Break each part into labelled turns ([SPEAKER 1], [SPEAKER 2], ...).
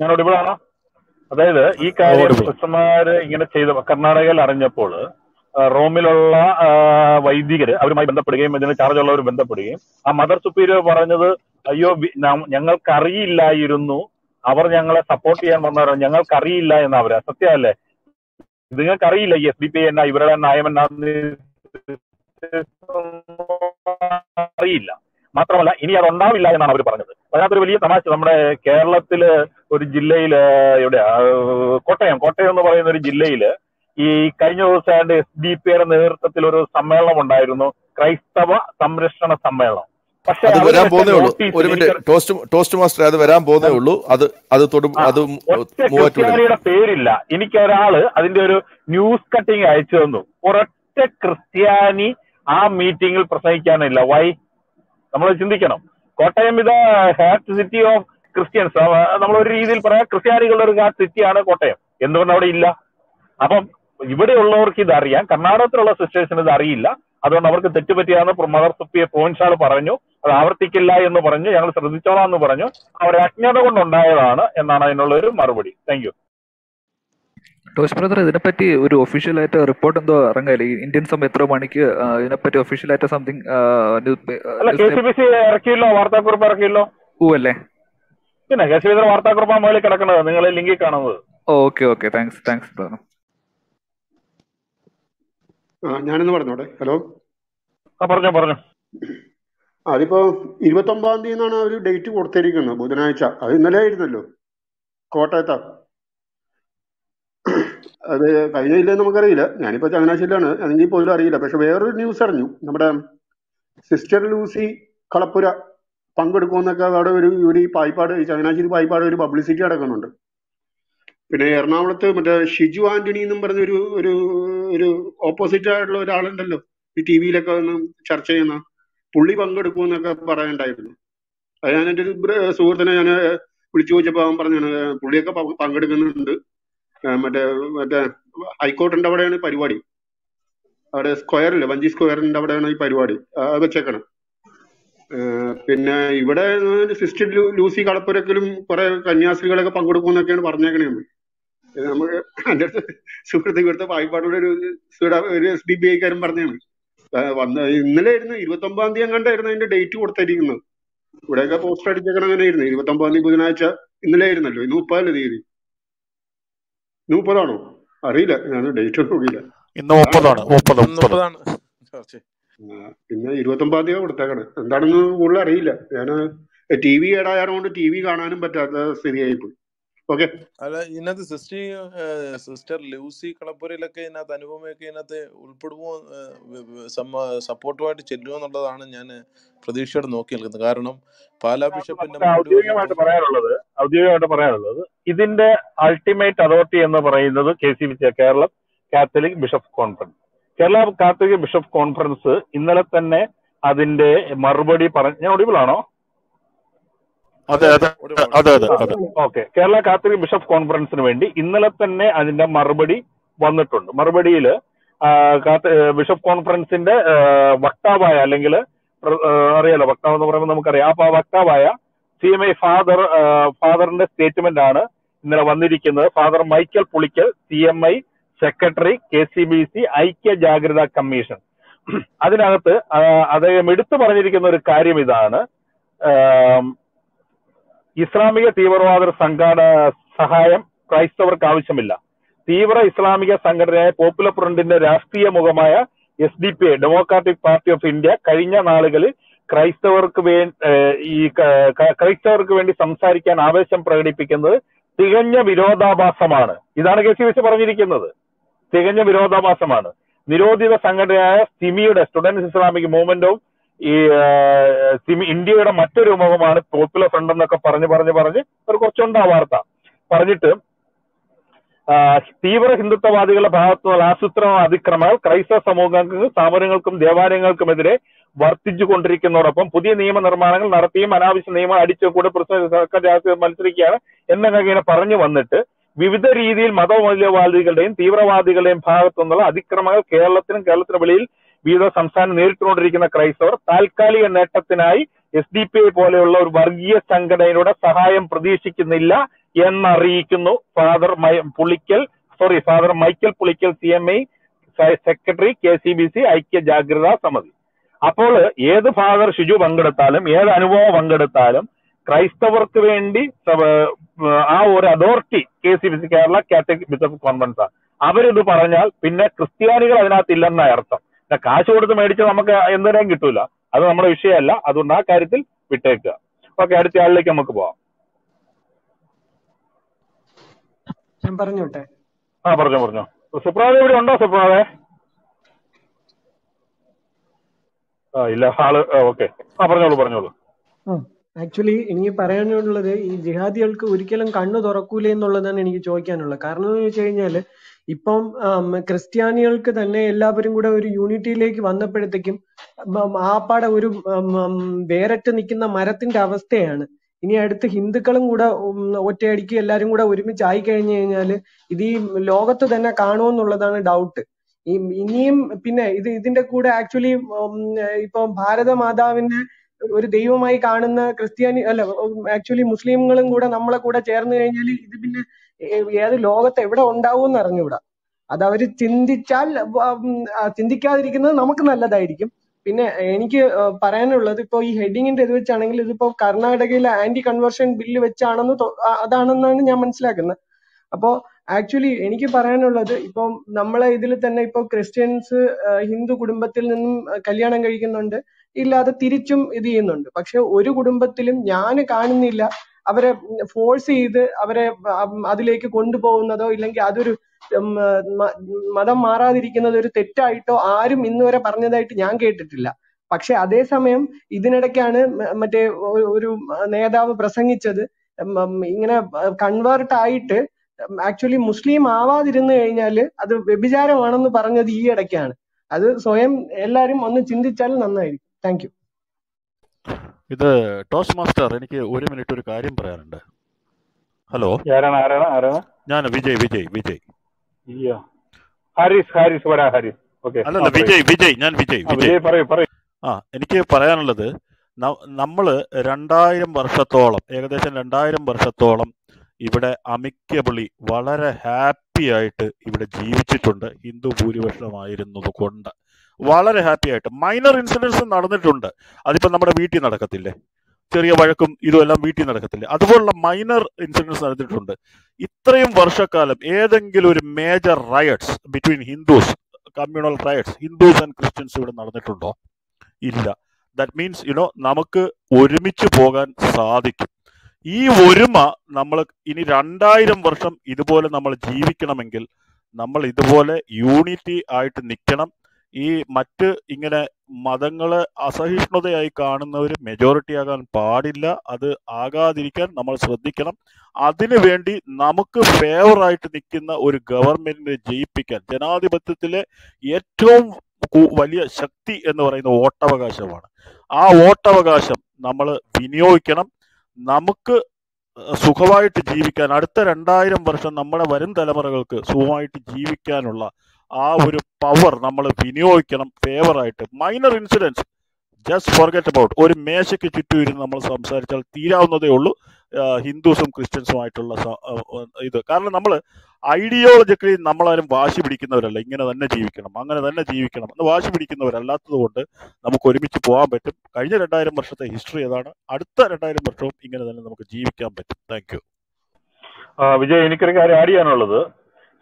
[SPEAKER 1] ഞാൻ ഒടിവിളാണോ അതായത് ഈ കാര്യം സിസ്റ്റർമാര് ഇങ്ങനെ ചെയ്ത കർണാടകയിൽ അറിഞ്ഞപ്പോൾ റോമിലുള്ള വൈദികർ വൈദികര് അവരുമായി ബന്ധപ്പെടുകയും ഇതിന് ചാർജുള്ളവർ ബന്ധപ്പെടുകയും ആ മദർ സുപ്പീരിയർ പറഞ്ഞത് അയ്യോ ഞങ്ങൾക്കറിയില്ലായിരുന്നു. അവർ ഞങ്ങളെ സപ്പോർട്ട് ചെയ്യാൻ വന്നവരാണ്. ഞങ്ങൾക്കറിയില്ല എന്ന് അവർ. സത്യമല്ലേ? നിങ്ങൾക്കറിയില്ല ഈ എസ് ഡി പി എന്നാ ഇവരുടെ നയം എന്നാന്ന് അറിയില്ല. മാത്രമല്ല ഇനി അത് ഉണ്ടാവില്ല എന്നാണ് അവർ പറഞ്ഞത്. അതിനകത്തൊരു വലിയ തമാശ. നമ്മുടെ കേരളത്തിൽ ഒരു ജില്ലയിൽ എവിടെയാ? കോട്ടയം. കോട്ടയം എന്ന് പറയുന്ന ഒരു ജില്ലയിൽ ഈ കഴിഞ്ഞ ദിവസം എസ് ഡി പിയുടെ നേതൃത്വത്തിൽ ഒരു സമ്മേളനം ഉണ്ടായിരുന്നു. ക്രൈസ്തവ സംരക്ഷണ സമ്മേളനം. പക്ഷെ
[SPEAKER 2] അത് വരാൻ പോകുന്നേ ഉള്ളൂ. ഒരു മിനിറ്റ്. ടോസ്റ്റ് ടോസ്റ്റ് മാസ്റ്റർ അത് വരാൻ പോകുന്നേ ഉള്ളൂ. അത് അത് തൊടും അത്
[SPEAKER 1] ക്രിസ്ത്യാനിയുടെ പേരില്ല. എനിക്ക് ഒരാൾ അതിന്റെ ഒരു ന്യൂസ് കട്ടിങ് അയച്ചു തന്നു. ഒരൊറ്റ ക്രിസ്ത്യാനി ആ മീറ്റിംഗിൽ പ്രസംഗിക്കാനില്ല. വൈ നമ്മൾ ചിന്തിക്കണം. കോട്ടയം ഇത് ഹാറ്റ് സിറ്റി ഓഫ് ക്രിസ്ത്യൻസ് നമ്മൾ ഒരു രീതിയിൽ പറയാം ക്രിസ്ത്യാനികളുടെ ഒരു ഹാറ്റ് സിറ്റിയാണ് കോട്ടയം. എന്തുകൊണ്ട് അവിടെ ഇല്ല? അപ്പം ഇവിടെയുള്ളവർക്ക് ഇത് അറിയാം കർണാടകത്തിലുള്ള സിസ്റ്റേഴ്സിന് ഇത് അറിയില്ല അതുകൊണ്ട് അവർക്ക് തെറ്റുപറ്റിയാന്ന് മദർ സുപ്പിയെ പോയിൻഷാൾ പറഞ്ഞു അത് ആവർത്തിക്കില്ല എന്ന് പറഞ്ഞു ഞങ്ങൾ ശ്രദ്ധിച്ചോളാം എന്ന് പറഞ്ഞു. അവർ അജ്ഞത കൊണ്ടുണ്ടായതാണ് എന്നാണ് അതിനുള്ള ഒരു മറുപടി താങ്ക്
[SPEAKER 3] ടോസ് ബ്രദർ ഇതിനെപ്പറ്റി ഒരു ഒഫീഷ്യലായിട്ട് റിപ്പോർട്ട് എന്തോ ഇറങ്ങാല്ലേ? ഇന്ത്യൻ സമയം എത്ര മണിക്ക് ഇതിനെപ്പറ്റി ഒഫീഷ്യലായിട്ട് സംതിങ്
[SPEAKER 1] ഇറക്കിയല്ലോ വാർത്താക്കുറിപ്പ് ഇറക്കിയല്ലോ.
[SPEAKER 3] പൂവല്ലേ
[SPEAKER 1] പിന്നെ കെ സി ബി വാർത്താക്കുറിപ്പാണ് മുകളിൽ കിടക്കുന്നത് നിങ്ങൾ ലിങ്കിൽ കാണുന്നത്.
[SPEAKER 3] Okay okay. Thanks thanks brother.
[SPEAKER 4] ഞാനൊന്ന് പറഞ്ഞോട്ടെ. ഹലോ?
[SPEAKER 1] ആ പറഞ്ഞോ പറഞ്ഞോ.
[SPEAKER 4] അതിപ്പോ ഇരുപത്തൊമ്പതാം തീയതി എന്നാണ് ഒരു ഡേറ്റ് കൊടുത്തിരിക്കുന്നത് ബുധനാഴ്ച. അത് ഇന്നലെ ആയിരുന്നല്ലോ. കോട്ടയത്താ. അത് കഴിഞ്ഞില്ലേ നമുക്കറിയില്ല. ഞാനിപ്പോ ചങ്ങനാശ്ശേരിയിലാണ്. അല്ലെങ്കിൽ പോലും അറിയില്ല. പക്ഷെ വേറൊരു ന്യൂസ് അറിഞ്ഞു. നമ്മുടെ സിസ്റ്റർ ലൂസി കളപ്പുര പങ്കെടുക്കുമെന്നൊക്കെ അവിടെ ഒരു ഒരു പായ്പാട് ചങ്ങനാശ്ശേരി പായ്പാട് ഒരു പബ്ലിസിറ്റി നടക്കുന്നുണ്ട്. പിന്നെ എറണാകുളത്ത് മറ്റേ ഷിജു ആന്റണി എന്നും പറഞ്ഞ ഒരു ഒരു ഒരു ഓപ്പോസിറ്റ് ആയിട്ടുള്ള ഒരാളുണ്ടല്ലോ. ഈ ടി വിയിലൊക്കെ ഒന്ന് ചർച്ച ചെയ്യുന്ന പുള്ളി പങ്കെടുക്കുമെന്നൊക്കെ പറയണ്ടായിരുന്നു അത് ഞാൻ എന്റെ ഒരു സുഹൃത്തിനെ ഞാൻ വിളിച്ചു ചോദിച്ചപ്പോൾ അവൻ പറഞ്ഞാണ് പുള്ളിയൊക്കെ പങ്കെടുക്കുന്നുണ്ട്. മറ്റേ മറ്റേ ഹൈക്കോർട്ടിന്റെ അവിടെയാണ് ഈ പരിപാടി. അവിടെ സ്ക്വയറിൽ വഞ്ചി സ്ക്വയറിന്റെ അവിടെയാണ് ഈ പരിപാടി. അത് വെച്ചേക്കണം. പിന്നെ ഇവിടെ സിസ്റ്റർ ലൂസി കടപ്പുരക്കലും കുറെ കന്യാസ്ത്രീകളൊക്കെ പങ്കെടുക്കുമെന്നൊക്കെയാണ് പറഞ്ഞേക്കണേന്ന് നമുക്ക് എന്റെ അടുത്ത് സുഹൃത്ത് ഇവിടുത്തെ വായ്പാടുള്ള ഒരു ഒരു എസ് ഡി ബി ഐക്കാരൻ പറഞ്ഞാണ്. വന്ന ഇന്നലെ ആയിരുന്നു ഇരുപത്തി ഒമ്പതാം തീയതി കണ്ടായിരുന്നു അതിന്റെ ഡേറ്റ് കൊടുത്തിരിക്കുന്നത്. ഇവിടെയൊക്കെ പോസ്റ്റർ അടിച്ചേക്കണ അങ്ങനെ ആയിരുന്നു ഇരുപത്തി ഒമ്പതാം തീയതി ബുധനാഴ്ച ഇന്നലെ ആയിരുന്നല്ലോ ഇന്ന് മുപ്പതല്ലേ തീയതി. മുപ്പതാണോ? അറിയില്ല. ഞാൻ ഡേറ്റ് ഒന്നും നോക്കിയില്ല
[SPEAKER 5] ഇന്ന് മുപ്പതാണ്. മുപ്പത് മുപ്പത്.
[SPEAKER 6] മുപ്പതാണ്.
[SPEAKER 4] പിന്നെ ഇരുപത്തി ഒമ്പതാം തീയതി കൊടുത്തേക്കണേ. എന്താണെന്ന് കൂടുതൽ അറിയില്ല. ഞാൻ ടി വി ഏടായതുകൊണ്ട് ടി വി കാണാനും പറ്റാത്ത സ്ഥിതിയായിപ്പോയി. ഓക്കെ.
[SPEAKER 6] അല്ല ഇതിനകത്ത് സിസ്റ്റർ സിസ്റ്റർ ലൂസി കളപ്പുരയിലൊക്കെ ഇതിനകത്ത് അനുപമയൊക്കെ ഇതിനകത്ത് ഉൾപ്പെടുമോ സപ്പോർട്ടുമായിട്ട് ചെല്ലുമോ എന്നുള്ളതാണ് ഞാൻ പ്രതീക്ഷയോടെ നോക്കി നിൽക്കുന്നത്. കാരണം പാലാ ബിഷപ്പിന്റെ
[SPEAKER 1] പറയാനുള്ളത് ഔദ്യോഗികമായിട്ട് പറയാനുള്ളത് ഇതിന്റെ അൾട്ടിമേറ്റ് അതോറിറ്റി എന്ന് പറയുന്നത് K C B C Kerala Catholic bishop conference Kerala Catholic bishop conference ഇന്നലെ തന്നെ അതിന്റെ മറുപടി പറഞ്ഞ ഞാൻ ഒടിവിലാണോ
[SPEAKER 5] ആണോ? അതെ അതെ അതെ അതെ
[SPEAKER 1] ഓക്കെ. കേരള കാത്തലിക് ബിഷപ്പ് കോൺഫറൻസിന് വേണ്ടി ഇന്നലെ തന്നെ അതിന്റെ മറുപടി വന്നിട്ടുണ്ട്. മറുപടിയിൽ ബിഷപ്പ് കോൺഫറൻസിന്റെ വക്താവായ അല്ലെങ്കിൽ അറിയാലോ വക്താവ് എന്ന് പറയുമ്പോൾ നമുക്കറിയാം. അപ്പൊ ആ വക്താവായ സി എം ഐ ഫാദർ ഫാദറിന്റെ സ്റ്റേറ്റ്മെന്റ് ആണ് ഇന്നലെ വന്നിരിക്കുന്നത്. Father Michael Pulikkal C M I secretary K C B C ഐക്യ ജാഗ്രതാ കമ്മീഷൻ. അതിനകത്ത് അദ്ദേഹം എടുത്തു പറഞ്ഞിരിക്കുന്ന ഒരു കാര്യം ഇതാണ്. ഇസ്ലാമിക തീവ്രവാദ സംഘാട സഹായം ക്രൈസ്തവർക്ക് ആവശ്യമില്ല. തീവ്ര ഇസ്ലാമിക സംഘടനയായ പോപ്പുലർ ഫ്രണ്ടിന്റെ രാഷ്ട്രീയ മുഖമായ S D P I democratic party of India കഴിഞ്ഞ നാളുകളിൽ ക്രൈസ്തവർക്ക് വേ ഈ ക്രൈസ്തവർക്ക് വേണ്ടി സംസാരിക്കാൻ ആവേശം പ്രകടിപ്പിക്കുന്നത് തികഞ്ഞ വിരോധാഭാസമാണ്. ഇതാണ് കെ സി ബി പറഞ്ഞിരിക്കുന്നത്. തികഞ്ഞ വിരോധാഭാസമാണ്. നിരോധിത സംഘടനയായ സിമിയുടെ സ്റ്റുഡൻസ് ഇസ്ലാമിക് മൂവ്മെന്റും ഈ സിമി ഇന്ത്യയുടെ മറ്റൊരു മുഖമാണ് പോപ്പുലർ ഫ്രണ്ട് എന്നൊക്കെ പറഞ്ഞ് പറഞ്ഞ് പറഞ്ഞ് ഒരു കുറച്ചുണ്ട് ആ വാർത്ത. പറഞ്ഞിട്ട് തീവ്ര ഹിന്ദുത്വവാദികളുടെ ഭാഗത്തുനിന്നുള്ള ആസൂത്രണ അതിക്രമങ്ങൾ ക്രൈസ്തവ സമൂഹങ്ങൾക്കും സ്ഥാപനങ്ങൾക്കും ദേവാലയങ്ങൾക്കുമെതിരെ വർദ്ധിച്ചു കൊണ്ടിരിക്കുന്നതോടൊപ്പം പുതിയ നിയമനിർമ്മാണങ്ങൾ നടത്തിയും അനാവശ്യ നിയമങ്ങൾ അടിച്ചു കൂടെ പ്രശ്ന മത്സരിക്കുകയാണ് എന്നൊക്കെ ഇങ്ങനെ പറഞ്ഞു വന്നിട്ട് വിവിധ രീതിയിൽ മതമൂല്യവാദികളുടെയും തീവ്രവാദികളുടെയും ഭാഗത്തു നിന്നുള്ള അതിക്രമങ്ങൾ കേരളത്തിനും കേരളത്തിന് വെളിയിൽ വിവിധ സംസ്ഥാനം നേരിട്ടുകൊണ്ടിരിക്കുന്ന ക്രൈസ്തവർ താൽക്കാലിക നേട്ടത്തിനായി എസ് ഡി പി ഐ പോലെയുള്ള ഒരു വർഗീയ സംഘടനയുടെ സഹായം പ്രതീക്ഷിക്കുന്നില്ല എന്നറിയിക്കുന്നു. Father Pulikkal sorry father Michael Pulikkal C M I secretary K C B C ഐക്യ ജാഗ്രതാ സമിതി. അപ്പോൾ ഏത് ഫാദർ ഷിജു പങ്കെടുത്താലും ഏത് അനുഭവം പങ്കെടുത്താലും ക്രൈസ്തവർക്ക് വേണ്ടി ആ ഒരു authority K C B C Kerala Catholic bishop conference. ആണ് അവരിത് പറഞ്ഞാൽ പിന്നെ ക്രിസ്ത്യാനികൾ അതിനകത്ത് ഇല്ലെന്ന അർത്ഥം. പിന്നെ കാശ് കൊടുത്ത് മേടിച്ച് നമുക്ക് എന്തിനേം കിട്ടൂല. അത് നമ്മുടെ വിഷയമല്ല. അതുകൊണ്ട് ആ കാര്യത്തിൽ വിട്ടേക്കുക. ഓക്കെ അടുത്ത ആളിലേക്ക് നമുക്ക് പോവാം.
[SPEAKER 7] ഞാൻ പറഞ്ഞോട്ടെ?
[SPEAKER 1] ആ പറഞ്ഞോ പറഞ്ഞോ. സുപ്രാതെ ഇവിടെ ഉണ്ടോ സുപ്രാതെ ആ ഇല്ല ആൾ ഓക്കെ. ആ പറഞ്ഞോളൂ പറഞ്ഞോളൂ.
[SPEAKER 7] ആക്ച്വലി എനിക്ക് പറയാനുള്ളത് ഈ ജിഹാദികൾക്ക് ഒരിക്കലും കണ്ണു തുറക്കൂല എന്നുള്ളതാണ് എനിക്ക് ചോദിക്കാനുള്ളത്. കാരണം എന്ന് വെച്ച് കഴിഞ്ഞാൽ ഇപ്പം ക്രിസ്ത്യാനികൾക്ക് തന്നെ എല്ലാവരും കൂടെ ഒരു യൂണിറ്റിയിലേക്ക് വന്നപ്പോഴത്തേക്കും ആപ്പാടെ ഒരു വേരറ്റ് നിൽക്കുന്ന മരത്തിന്റെ അവസ്ഥയാണ്. ഇനി അടുത്ത് ഹിന്ദുക്കളും കൂടെ ഒറ്റയടിക്ക് എല്ലാരും കൂടെ ഒരുമിച്ച് ആയി കഴിഞ്ഞു കഴിഞ്ഞാൽ ഇത് ഈ ലോകത്ത് തന്നെ കാണുമെന്നുള്ളതാണ് ഡൗട്ട് ഈ ഇനിയും പിന്നെ ഇത് ഇതിന്റെ കൂടെ ആക്ച്വലി ഇപ്പൊ ഭാരത മാതാവിനെ ഒരു ദൈവമായി കാണുന്ന ക്രിസ്ത്യാനി അല്ല ആക്ച്വലി മുസ്ലിങ്ങളും കൂടെ നമ്മളെ കൂടെ ചേർന്ന് കഴിഞ്ഞാൽ ഇത് പിന്നെ ഏത് ലോകത്ത് എവിടെ ഉണ്ടാവും എന്ന് അറിഞ്ഞൂടാ അത് അവർ ചിന്തിച്ചാൽ ചിന്തിക്കാതിരിക്കുന്നത് നമുക്ക് നല്ലതായിരിക്കും. പിന്നെ എനിക്ക് പറയാനുള്ളത് ഇപ്പൊ ഈ ഹെഡിങ്ങിന്റെ ഇത് വെച്ചാണെങ്കിൽ ഇതിപ്പോ കർണാടകയിലെ ആന്റി കൺവേർഷൻ ബില്ല് വെച്ചാണെന്ന് അതാണെന്നാണ് ഞാൻ മനസ്സിലാക്കുന്നത്. അപ്പോ ആക്ച്വലി എനിക്ക് പറയാനുള്ളത് ഇപ്പം നമ്മളെ ഇതിൽ തന്നെ ഇപ്പൊ ക്രിസ്ത്യൻസ് ഹിന്ദു കുടുംബത്തിൽ നിന്നും കല്യാണം കഴിക്കുന്നുണ്ട്. ഇല്ലാതെ തിരിച്ചും ഇത് ചെയ്യുന്നുണ്ട്. പക്ഷെ ഒരു കുടുംബത്തിലും ഞാൻ കാണുന്നില്ല. അവരെ ഫോഴ്സ് ചെയ്ത് അവരെ അതിലേക്ക് കൊണ്ടുപോകുന്നതോ ഇല്ലെങ്കിൽ അതൊരു മതം മാറാതിരിക്കുന്നത് ഒരു തെറ്റായിട്ടോ ആരും ഇന്ന് വരെ പറഞ്ഞതായിട്ട് ഞാൻ കേട്ടിട്ടില്ല. പക്ഷെ അതേസമയം ഇതിനിടയ്ക്കാണ് മറ്റേ ഒരു നേതാവ് പ്രസംഗിച്ചത്. ഇങ്ങനെ കൺവേർട്ട് ആയിട്ട് ആക്ച്വലി മുസ്ലിം ആവാതിരുന്നു കഴിഞ്ഞാൽ അത് വ്യഭിചാരമാണെന്ന് പറഞ്ഞത് ഈ ഇടയ്ക്കാണ്. അത് സ്വയം എല്ലാവരും ഒന്ന് ചിന്തിച്ചാൽ നന്നായിരിക്കും. താങ്ക് യു
[SPEAKER 5] ഇത് ടോസ് മാസ്റ്റർ എനിക്ക് ഒരു മിനിറ്റ് ഒരു കാര്യം പറയാനുണ്ട്. ഹലോ? ഞാൻ വിജയ് വിജയ് വിജയ്.
[SPEAKER 1] ഹാരിസ് ഹാരിസ് വരാ ഹാരിസ്. ഓക്കെ
[SPEAKER 5] അല്ലല്ല വിജയ് വിജയ്. ഞാൻ വിജയ് വിജയ്. ആ എനിക്ക് പറയാനുള്ളത് നമ്മൾ രണ്ടായിരം വർഷത്തോളം ഏകദേശം രണ്ടായിരം വർഷത്തോളം ഇവിടെ അമിക്കബിളി വളരെ ഹാപ്പി ആയിട്ട് ഇവിടെ ജീവിച്ചിട്ടുണ്ട്. ഹിന്ദു ഭൂരിപക്ഷമായിരുന്നത് കൊണ്ട്. വളരെ ഹാപ്പി ആയിട്ട്. മൈനർ ഇൻസിഡൻസ് നടന്നിട്ടുണ്ട്. അതിപ്പോ നമ്മുടെ വീട്ടിൽ നടക്കത്തില്ലേ? ചെറിയ വഴക്കും ഇതുമെല്ലാം വീട്ടിൽ നടക്കത്തില്ലേ? അതുപോലുള്ള മൈനർ ഇൻസിഡൻസ് നടന്നിട്ടുണ്ട്. ഇത്രയും വർഷക്കാലം ഏതെങ്കിലും ഒരു major riots between Hindus communal riots Hindus and Christians ഇവിടെ നടന്നിട്ടുണ്ടോ? ഇല്ല. ദാറ്റ് മീൻസ് യുനോ നമുക്ക് ഒരുമിച്ച് പോകാൻ സാധിക്കും. ഈ ഒരുമ നമ്മൾ ഇനി രണ്ടായിരം വർഷം ഇതുപോലെ നമ്മൾ ജീവിക്കണമെങ്കിൽ നമ്മൾ ഇതുപോലെ യൂണിറ്റി ആയിട്ട് നിൽക്കണം. ഈ മറ്റ് ഇങ്ങനെ മതങ്ങളെ അസഹിഷ്ണുതയായി കാണുന്നവർ മെജോറിറ്റി ആകാൻ പാടില്ല. അത് ആകാതിരിക്കാൻ നമ്മൾ ശ്രദ്ധിക്കണം. അതിനു വേണ്ടി നമുക്ക് ഫേവറായിട്ട് നിൽക്കുന്ന ഒരു ഗവൺമെന്റിനെ ജയിപ്പിക്കാൻ ജനാധിപത്യത്തിലെ ഏറ്റവും വലിയ ശക്തി എന്ന് പറയുന്ന വോട്ടവകാശമാണ്. ആ വോട്ടവകാശം നമ്മൾ വിനിയോഗിക്കണം. നമുക്ക് സുഖമായിട്ട് ജീവിക്കാൻ അടുത്ത രണ്ടായിരം വർഷം നമ്മുടെ വരും തലമുറകൾക്ക് സുഖമായിട്ട് ജീവിക്കാനുള്ള ആ ഒരു പവർ നമ്മൾ വിനിയോഗിക്കണം ഫേവറായിട്ട് minor incidence just forget about ഒരു മേശയ്ക്ക് ചുറ്റും ഇരുന്ന് നമ്മൾ സംസാരിച്ചാൽ തീരാവുന്നതേ ഉള്ളൂ ഹിന്ദുസും ക്രിസ്ത്യൻസുമായിട്ടുള്ള ഇത്. കാരണം നമ്മൾ ഐഡിയോളജിക്കലി നമ്മളാരും വാശി പിടിക്കുന്നവരല്ല. ഇങ്ങനെ തന്നെ ജീവിക്കണം അങ്ങനെ തന്നെ ജീവിക്കണം എന്ന് വാശി പിടിക്കുന്നവരല്ലാത്തത് കൊണ്ട് നമുക്ക് ഒരുമിച്ച് പോകാൻ പറ്റും. കഴിഞ്ഞ രണ്ടായിരം വർഷത്തെ ഹിസ്റ്ററി ഏതാണ്? അടുത്ത രണ്ടായിരം വർഷവും ഇങ്ങനെ തന്നെ നമുക്ക് ജീവിക്കാൻ പറ്റും. താങ്ക് യു
[SPEAKER 1] വിജയ് എനിക്കൊരു കാര്യം ആഡ് ചെയ്യാനുള്ളത്.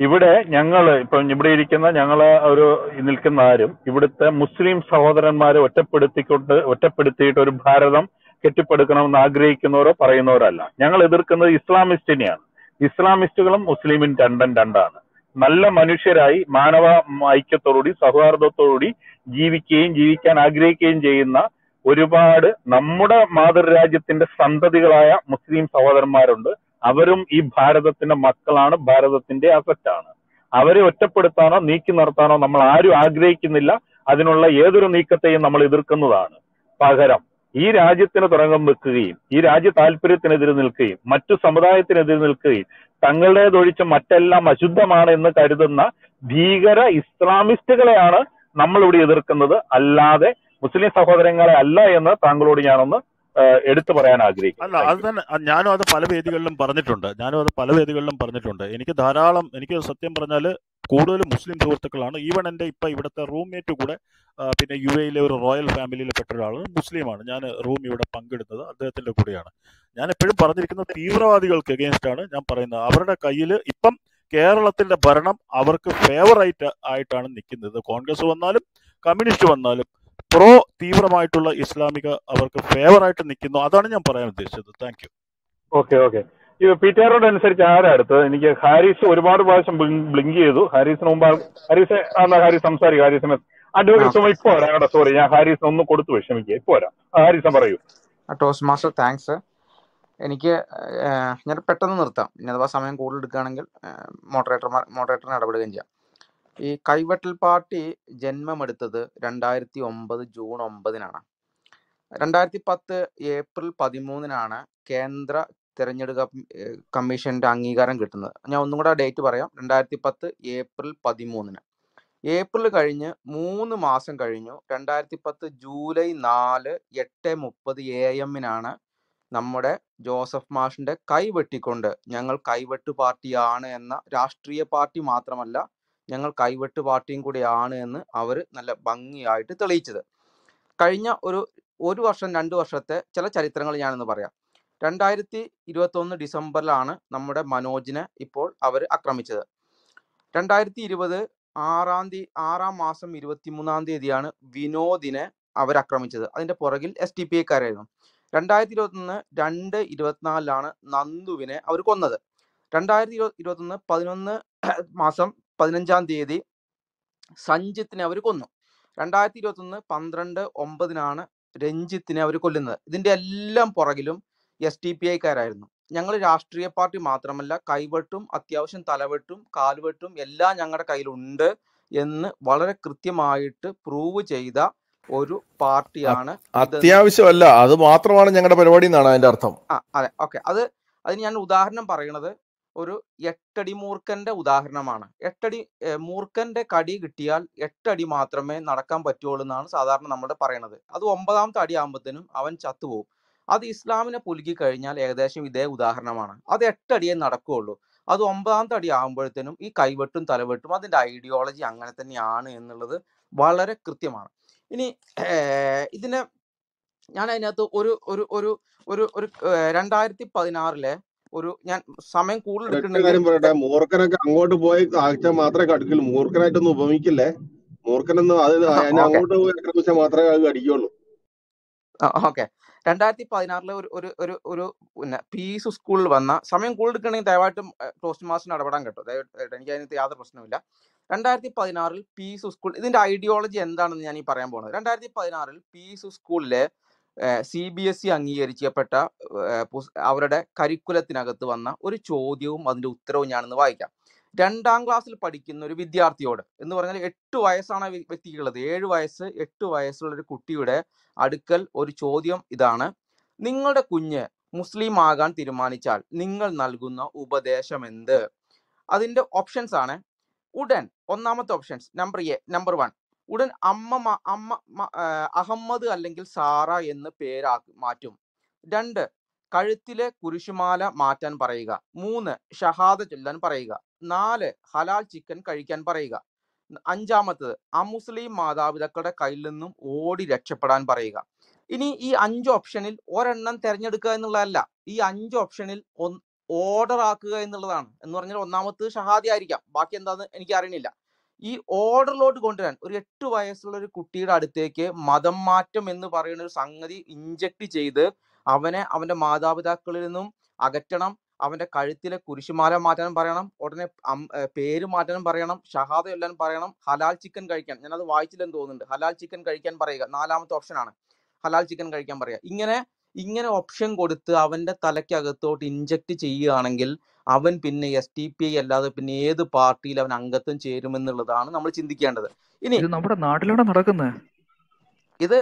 [SPEAKER 1] ഇവിടെ ഞങ്ങൾ ഇപ്പം ഇവിടെ ഇരിക്കുന്ന ഞങ്ങൾ ഒരു നിൽക്കുന്ന ആരും ഇവിടുത്തെ മുസ്ലിം സഹോദരന്മാരെ ഒറ്റപ്പെടുത്തിക്കൊണ്ട് ഒറ്റപ്പെടുത്തിയിട്ട് ഒരു ഭാരതം കെട്ടിപ്പടുക്കണമെന്ന് ആഗ്രഹിക്കുന്നവരോ പറയുന്നവരോ അല്ല ഞങ്ങൾ എതിർക്കുന്നത് ഇസ്ലാമിസ്റ്റിനെയാണ്. ഇസ്ലാമിസ്റ്റുകളും മുസ്ലിമും രണ്ടും രണ്ടാണ്. നല്ല മനുഷ്യരായി മാനവ ഐക്യത്തോടുകൂടി സൗഹാർദ്ദത്തോടുകൂടി ജീവിക്കുകയും ജീവിക്കാൻ ആഗ്രഹിക്കുകയും ചെയ്യുന്ന ഒരുപാട് നമ്മുടെ മാതൃരാജ്യത്തിന്റെ സന്തതികളായ മുസ്ലിം സഹോദരന്മാരുണ്ട്. അവരും ഈ ഭാരതത്തിന്റെ മക്കളാണ് ഭാരതത്തിന്റെ അസറ്റാണ്. അവരെ ഒറ്റപ്പെടുത്താനോ നീക്കി നിർത്താനോ നമ്മൾ ആരും ആഗ്രഹിക്കുന്നില്ല. അതിനുള്ള ഏതൊരു നീക്കത്തെയും നമ്മൾ എതിർക്കുന്നതാണ്. പകരം ഈ രാജ്യത്തിന് തുടങ്ങം വെക്കുകയും ഈ രാജ്യ താല്പര്യത്തിനെതിരെ നിൽക്കുകയും മറ്റു സമുദായത്തിനെതിരെ നിൽക്കുകയും തങ്ങളുടേതൊഴിച്ച് മറ്റെല്ലാം അശുദ്ധമാണ് എന്ന് കരുതുന്ന ഭീകര ഇസ്ലാമിസ്റ്റുകളെയാണ് നമ്മൾ ഇവിടെ എതിർക്കുന്നത്. അല്ലാതെ മുസ്ലിം സഹോദരങ്ങളെ അല്ല എന്ന് താങ്കളോട് ഞാനൊന്ന് എടുത്തു പറയാൻ ആഗ്രഹിക്കുന്നു.
[SPEAKER 5] അല്ല അത് തന്നെ. ഞാനും അത് പല വേദികളിലും പറഞ്ഞിട്ടുണ്ട്. ഞാനും അത് പല വേദികളിലും പറഞ്ഞിട്ടുണ്ട്. എനിക്ക് ധാരാളം എനിക്ക് സത്യം പറഞ്ഞാൽ കൂടുതൽ മുസ്ലിം സുഹൃത്തുക്കളാണ്. ഈവൻ എന്റെ ഇപ്പം ഇവിടുത്തെ റൂംമേറ്റ് കൂടെ പിന്നെ യു എയിലെ ഒരു റോയൽ ഫാമിലിയിൽ പെട്ട ഒരാൾ മുസ്ലിമാണ്. ഞാൻ റൂം ഇവിടെ പങ്കെടുത്തത് അദ്ദേഹത്തിന്റെ കൂടെയാണ്. ഞാൻ എപ്പോഴും പറഞ്ഞിരിക്കുന്നത് തീവ്രവാദികൾക്ക് എഗെയിൻസ്റ്റ് ആണ്. ഞാൻ പറയുന്നത് അവരുടെ കയ്യിൽ ഇപ്പം കേരളത്തിന്റെ ഭരണം അവർക്ക് ഫേവറേറ്റ് ആയിട്ടാണ് നിൽക്കുന്നത്. കോൺഗ്രസ് വന്നാലും കമ്മ്യൂണിസ്റ്റ് വന്നാലും പ്രോ തീവ്രമായിട്ടുള്ള ഇസ്ലാമിക അവർക്ക് ഫേവറായിട്ട് നിൽക്കുന്നു. അതാണ് ഞാൻ പറയാൻ ഉദ്ദേശിച്ചത്. Thank you
[SPEAKER 1] okay okay P T ആറോട് അനുസരിച്ച് ആരാ അടുത്തത്? എനിക്ക് ഹാരിസ് ഒരുപാട് പ്രാവശ്യം ബ്ലിങ്ക് ചെയ്തു. ഹാരിസിന് മുമ്പ് ഹാരിസ് എന്നാ ഹാരിസ് സംസാരിക്കും ഹാരിസിന്. അഡ്വക്കേറ്റ് സുമ ഇപ്പൊ വരാം കേട്ടോ. സോറി ഞാൻ ഹാരിസിന് ഒന്ന് കൊടുത്തു വിഷമിക്കുക. ഇപ്പൊ വരാം. ഹാരിസൻ പറയൂ.
[SPEAKER 8] ആ, ടോസ് മാസ്റ്റർ താങ്ക്സ് എനിക്ക് ഞാൻ പെട്ടെന്ന് നിർത്താം. ഇനി അഥവാ സമയം കൂടുതൽ എടുക്കുകയാണെങ്കിൽ മോഡറേറ്റർമാർ മോഡറേറ്ററിനെ ഇടപെടുകയും ചെയ്യാം. ഈ കൈവട്ടൽ പാർട്ടി ജന്മമെടുത്തത് രണ്ടായിരത്തി ഒമ്പത് ജൂൺ ഒമ്പതിനാണ്. രണ്ടായിരത്തി പത്ത് ഏപ്രിൽ പതിമൂന്നിനാണ് കേന്ദ്ര തിരഞ്ഞെടുപ്പ് കമ്മീഷന്റെ അംഗീകാരം കിട്ടുന്നത്. ഞാൻ ഒന്നും കൂടെ ഡേറ്റ് പറയാം. രണ്ടായിരത്തി പത്ത് ഏപ്രിൽ പതിമൂന്നിന്. ഏപ്രിൽ കഴിഞ്ഞ് മൂന്ന് മാസം കഴിഞ്ഞു. രണ്ടായിരത്തി പത്ത് ജൂലൈ നാല് എട്ട് മുപ്പത് എ എമ്മിനാണ് നമ്മുടെ ജോസഫ് മാഷിന്റെ കൈവെട്ടിക്കൊണ്ട് ഞങ്ങൾ കൈവെട്ട് പാർട്ടിയാണ് എന്ന രാഷ്ട്രീയ പാർട്ടി മാത്രമല്ല ഞങ്ങൾ കൈവെട്ട് പാർട്ടിയും കൂടിയാണ് എന്ന് അവർ നല്ല ഭംഗിയായിട്ട് തെളിയിച്ചത്. കഴിഞ്ഞ ഒരു ഒരു വർഷം രണ്ട് വർഷത്തെ ചില ചരിത്രങ്ങൾ ഞാനൊന്ന് പറയാം. രണ്ടായിരത്തി ഇരുപത്തൊന്ന് ഡിസംബറിലാണ് നമ്മുടെ മനോജിനെ ഇപ്പോൾ അവർ ആക്രമിച്ചത്. രണ്ടായിരത്തി ഇരുപത് ആറാം തീയതി ആറാം മാസം ഇരുപത്തിമൂന്നാം തീയതിയാണ് വിനോദിനെ അവർ ആക്രമിച്ചത്. അതിന്റെ പുറകിൽ എസ് ടി പി ഐക്കാരായിരുന്നു. രണ്ടായിരത്തി ഇരുപത്തൊന്ന് രണ്ട് ഇരുപത്തിനാലിലാണ് നന്ദുവിനെ അവർ കൊന്നത്. രണ്ടായിരത്തി ഇരുപ ഇരുപത്തൊന്ന് പതിനൊന്ന് മാസം പതിനഞ്ചാം തീയതി സഞ്ജിത്തിനെ അവർ കൊന്നു. രണ്ടായിരത്തി ഇരുപത്തൊന്ന് പന്ത്രണ്ട് ഒമ്പതിനാണ് രഞ്ജിത്തിനെ അവർ കൊല്ലുന്നത്. ഇതിന്റെ എല്ലാം പുറകിലും എസ് ടി പി ഐക്കാരായിരുന്നു ഞങ്ങൾ രാഷ്ട്രീയ പാർട്ടി മാത്രമല്ല കൈവെട്ടും അത്യാവശ്യം തലവെട്ടും കാൽവെട്ടും എല്ലാം ഞങ്ങളുടെ കയ്യിലുണ്ട് എന്ന് വളരെ കൃത്യമായിട്ട് പ്രൂവ് ചെയ്ത ഒരു പാർട്ടിയാണ്
[SPEAKER 2] അത്യാവശ്യമല്ല അത് മാത്രമാണ് ഞങ്ങളുടെ പരിപാടി എന്നാണ് അതിന്റെ അർത്ഥം.
[SPEAKER 8] ആ അതെ ഓക്കെ. അത് അതിന് ഞാൻ ഉദാഹരണം പറയണത് ഒരു എട്ടടി മൂർക്കന്റെ ഉദാഹരണമാണ്. എട്ടടി മൂർക്കന്റെ കടി കിട്ടിയാൽ എട്ടടി മാത്രമേ നടക്കാൻ പറ്റുള്ളൂ എന്നാണ് സാധാരണ നമ്മൾ പറയണത്. അത് ഒമ്പതാമത്തെ അടി ആകുമ്പോഴത്തേനും അവൻ ചത്തുപോകും അത് ഇസ്ലാമിനെ പുലുകി കഴിഞ്ഞാൽ ഏകദേശം ഇതേ ഉദാഹരണമാണ്. അത് എട്ടടിയേ നടക്കുകയുള്ളൂ. അത് ഒമ്പതാമത്തെ അടി ആകുമ്പോഴത്തേനും ഈ കൈവെട്ടും തലവെട്ടും അതിന്റെ ഐഡിയോളജി അങ്ങനെ തന്നെയാണ് എന്നുള്ളത് വളരെ കൃത്യമാണ്. ഇനി ഇതിനെ ഞാൻ അതിനകത്ത് ഒരു ഒരു ഒരു ഒരു രണ്ടായിരത്തി പതിനാറിലെ ഒരു ഞാൻ സമയം കൂടുതൽ
[SPEAKER 9] ഒരൊറ്റ കാര്യം പറയട്ടെ. മൂർഖനൊക്കെ അങ്ങോട്ട് പോയി ആഴ്ച മാത്രമേ കടിക്കുള്ളൂ. മൂർഖനായിട്ടൊന്നും ഉപമിക്കില്ലേ? മൂർഖനൊന്നും അത് അങ്ങോട്ട് പോയി ആക്രമിച്ചാൽ മാത്രമേ അത് കടിക്കുള്ളൂ.
[SPEAKER 8] ഓക്കെ. രണ്ടായിരത്തി പതിനാറിലെ ഒരു ഒരു ഒരു ഒരു പിന്നെ പീസ് സ്കൂളിൽ വന്ന സമയം കൂടുതൽ എടുക്കണമെങ്കിൽ ദയവായിട്ടും ടോസ്റ്റ് മാസ്റ്റർ ഇടപെടാൻ കേട്ടോ. ദയവായിട്ട് എനിക്ക് അതിനകത്ത് യാതൊരു പ്രശ്നമില്ല രണ്ടായിരത്തി പതിനാറിൽ പീസ് സ്കൂൾ ഇതിന്റെ ഐഡിയോളജി എന്താണെന്ന് ഞാൻ ഈ പറയാൻ പോകുന്നത് രണ്ടായിരത്തി പതിനാറിൽ പീസ് സ്കൂളിലെ സി ബി എസ് ഇ അംഗീകരിക്കപ്പെട്ട അവരുടെ കരിക്കുലത്തിനകത്ത് വന്ന ഒരു ചോദ്യവും അതിന്റെ ഉത്തരവും ഞാനിന്ന് വായിക്കാം. രണ്ടാം ക്ലാസ്സിൽ പഠിക്കുന്ന ഒരു വിദ്യാർത്ഥിയോട് എന്ന് പറഞ്ഞാൽ എട്ട് വയസ്സാണ് വ്യക്തിക്കുള്ളത്. ഏഴ് വയസ്സ് എട്ട് വയസ്സുള്ള ഒരു കുട്ടിയുടെ അടുക്കൽ ഒരു ചോദ്യം ഇതാണ്. നിങ്ങളുടെ കുഞ്ഞ് മുസ്ലിം ആകാൻ തീരുമാനിച്ചാൽ നിങ്ങൾ നൽകുന്ന ഉപദേശം എന്ത്? അതിന്റെ ഓപ്ഷൻസ് ആണ്. ഉടൻ ഒന്നാമത്തെ options number A number one ഉടൻ അമ്മ അമ്മ അഹമ്മദ് അല്ലെങ്കിൽ സാറ എന്ന് പേരാക്കി മാറ്റും. രണ്ട് കഴുത്തിലെ കുരിശുമാല മാറ്റാൻ പറയുക. മൂന്ന് ഷഹാദ ചൊല്ലാൻ പറയുക. നാല് ഹലാൽ ചിക്കൻ കഴിക്കാൻ പറയുക. അഞ്ചാമത്തത് അമുസ്ലിം മാതാപിതാക്കളുടെ കയ്യിൽ നിന്നും ഓടി രക്ഷപ്പെടാൻ പറയുക. ഇനി ഈ അഞ്ച് ഓപ്ഷനിൽ ഒരെണ്ണം തിരഞ്ഞെടുക്കുക എന്നുള്ളതല്ല. ഈ അഞ്ച് ഓപ്ഷനിൽ ഓർഡർ ആക്കുക എന്നുള്ളതാണ്. എന്ന് പറഞ്ഞാൽ ഒന്നാമത്തത് ഷഹാദി ആയിരിക്കാം. ബാക്കി എന്താന്ന് എനിക്ക് അറിയണില്ല. ഈ ഓർഡറിലോട്ട് കൊണ്ടുവരാൻ ഒരു എട്ട് വയസ്സുള്ള ഒരു കുട്ടിയുടെ അടുത്തേക്ക് മതം മാറ്റം എന്ന് പറയുന്ന ഒരു സംഗതി ഇഞ്ചക്ട് ചെയ്ത് അവനെ അവന്റെ മാതാപിതാക്കളിൽ നിന്നും അകറ്റണം അവന്റെ കഴുത്തിലെ കുരിശുമാല മാറ്റാനും പറയണം ഉടനെ പേര് മാറ്റാനും പറയണം ഷഹാദ എല്ലാം പറയണം ഹലാൽ ചിക്കൻ കഴിക്കാൻ. ഞാനത് വായിച്ചില്ലെന്ന് തോന്നുന്നുണ്ട്. ഹലാൽ ചിക്കൻ കഴിക്കാൻ പറയുക. നാലാമത്തെ ഓപ്ഷനാണ് ഹലാൽ ചിക്കൻ കഴിക്കാൻ പറയുക. ഇങ്ങനെ ഇങ്ങനെ ഓപ്ഷൻ കൊടുത്ത് അവന്റെ തലയ്ക്കകത്തോട്ട് ഇഞ്ചക്ട് ചെയ്യുകയാണെങ്കിൽ അവൻ പിന്നെ എസ് ടി പി ഐ അല്ലാതെ പിന്നെ ഏത് പാർട്ടിയിൽ അവൻ അംഗത്വം ചേരുമെന്നുള്ളതാണ് നമ്മൾ ചിന്തിക്കേണ്ടത്. ഇനി
[SPEAKER 3] ഇത് നമ്മുടെ നാട്ടിലാണ് നടക്കുന്നത്
[SPEAKER 8] ഇത്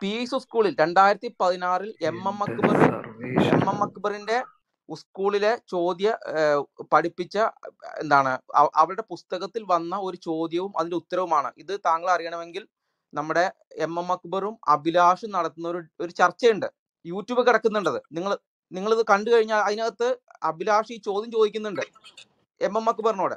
[SPEAKER 8] പി എസ് സ്കൂളിൽ രണ്ടായിരത്തി പതിനാറിൽ M M Akbar M M അക്ബറിന്റെ സ്കൂളിലെ ചോദ്യ പഠിപ്പിച്ച എന്താണ് അവരുടെ പുസ്തകത്തിൽ വന്ന ഒരു ചോദ്യവും അതിന്റെ ഉത്തരവുമാണ്. ഇത് താങ്കൾ അറിയണമെങ്കിൽ നമ്മുടെ എം എം അക്ബറും അഭിലാഷും നടത്തുന്ന ഒരു ഒരു ചർച്ചയുണ്ട്. യൂട്യൂബ് കിടക്കുന്നുണ്ടത്. നിങ്ങൾ നിങ്ങളിത് കണ്ടു കഴിഞ്ഞാൽ അതിനകത്ത് അഭിലാഷ് ഈ ചോദ്യം ചോദിക്കുന്നുണ്ട്. എം എം അക്ബറിനോട്.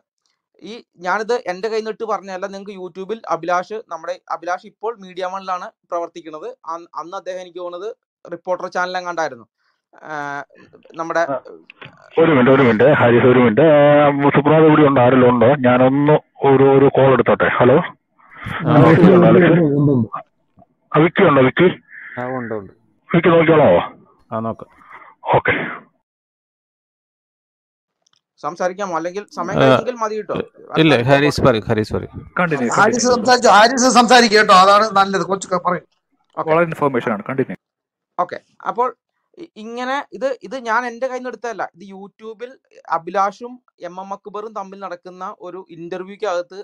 [SPEAKER 8] ഈ ഞാനിത് എന്റെ കയ്യിൽ നിന്നിട്ട് പറഞ്ഞല്ല നിങ്ങൾക്ക് യൂട്യൂബിൽ അഭിലാഷ് നമ്മുടെ അഭിലാഷ് ഇപ്പോൾ മീഡിയ വണിലാണ് പ്രവർത്തിക്കുന്നത്. അന്ന് അദ്ദേഹം എനിക്ക് തോന്നുന്നത് റിപ്പോർട്ടർ ചാനൽ എങ്ങാണ്ടായിരുന്നു ആഹ് നമ്മുടെ
[SPEAKER 1] ഒരു മിനിറ്റ് ഒരു മിനിറ്റ്. ഹരിസ് ഒരു മിനിറ്റ്. സുപ്രഭാത് ഇവിടെ ഉണ്ട് ആരെല്ലാം ഉണ്ടോ? ഞാനൊന്ന് ഒരു ഒരു കോൾ എടുത്തോട്ടെ. ഹലോ? വിക്കി ഉണ്ട് വിക്കി? ഉണ്ടോ
[SPEAKER 10] ഉണ്ട്. ഉണ്ട്
[SPEAKER 1] നോക്കിക്കോളാവോ
[SPEAKER 10] ആ നോക്കാം.
[SPEAKER 1] ഓക്കെ
[SPEAKER 8] സംസാരിക്കാമോ അല്ലെങ്കിൽ സമയം മതി കേട്ടോ.
[SPEAKER 10] ഇല്ല ഹാരിസ് പറയും ഹാരിസ് പറയും.
[SPEAKER 3] കണ്ടിന്യൂ
[SPEAKER 11] ഹാരിസ് സംസാരിച്ചു? ഹാരിസ് സംസാരിക്കും കേട്ടോ അതാണ് നല്ലത്. കൊച്ചു പറയും.
[SPEAKER 8] ഓക്കെ
[SPEAKER 3] വളരെ ഇൻഫോർമേഷൻ ആണ്. കണ്ടിന്യൂ
[SPEAKER 8] ഓക്കെ അപ്പോൾ ഇങ്ങനെ ഇത് ഇത് ഞാൻ എന്റെ കയ്യിൽ നിന്ന് എടുത്തതല്ല. ഇത് യൂട്യൂബിൽ അഭിലാഷും എം എം അക്ബറും തമ്മിൽ നടക്കുന്ന ഒരു ഇന്റർവ്യൂക്കകത്ത്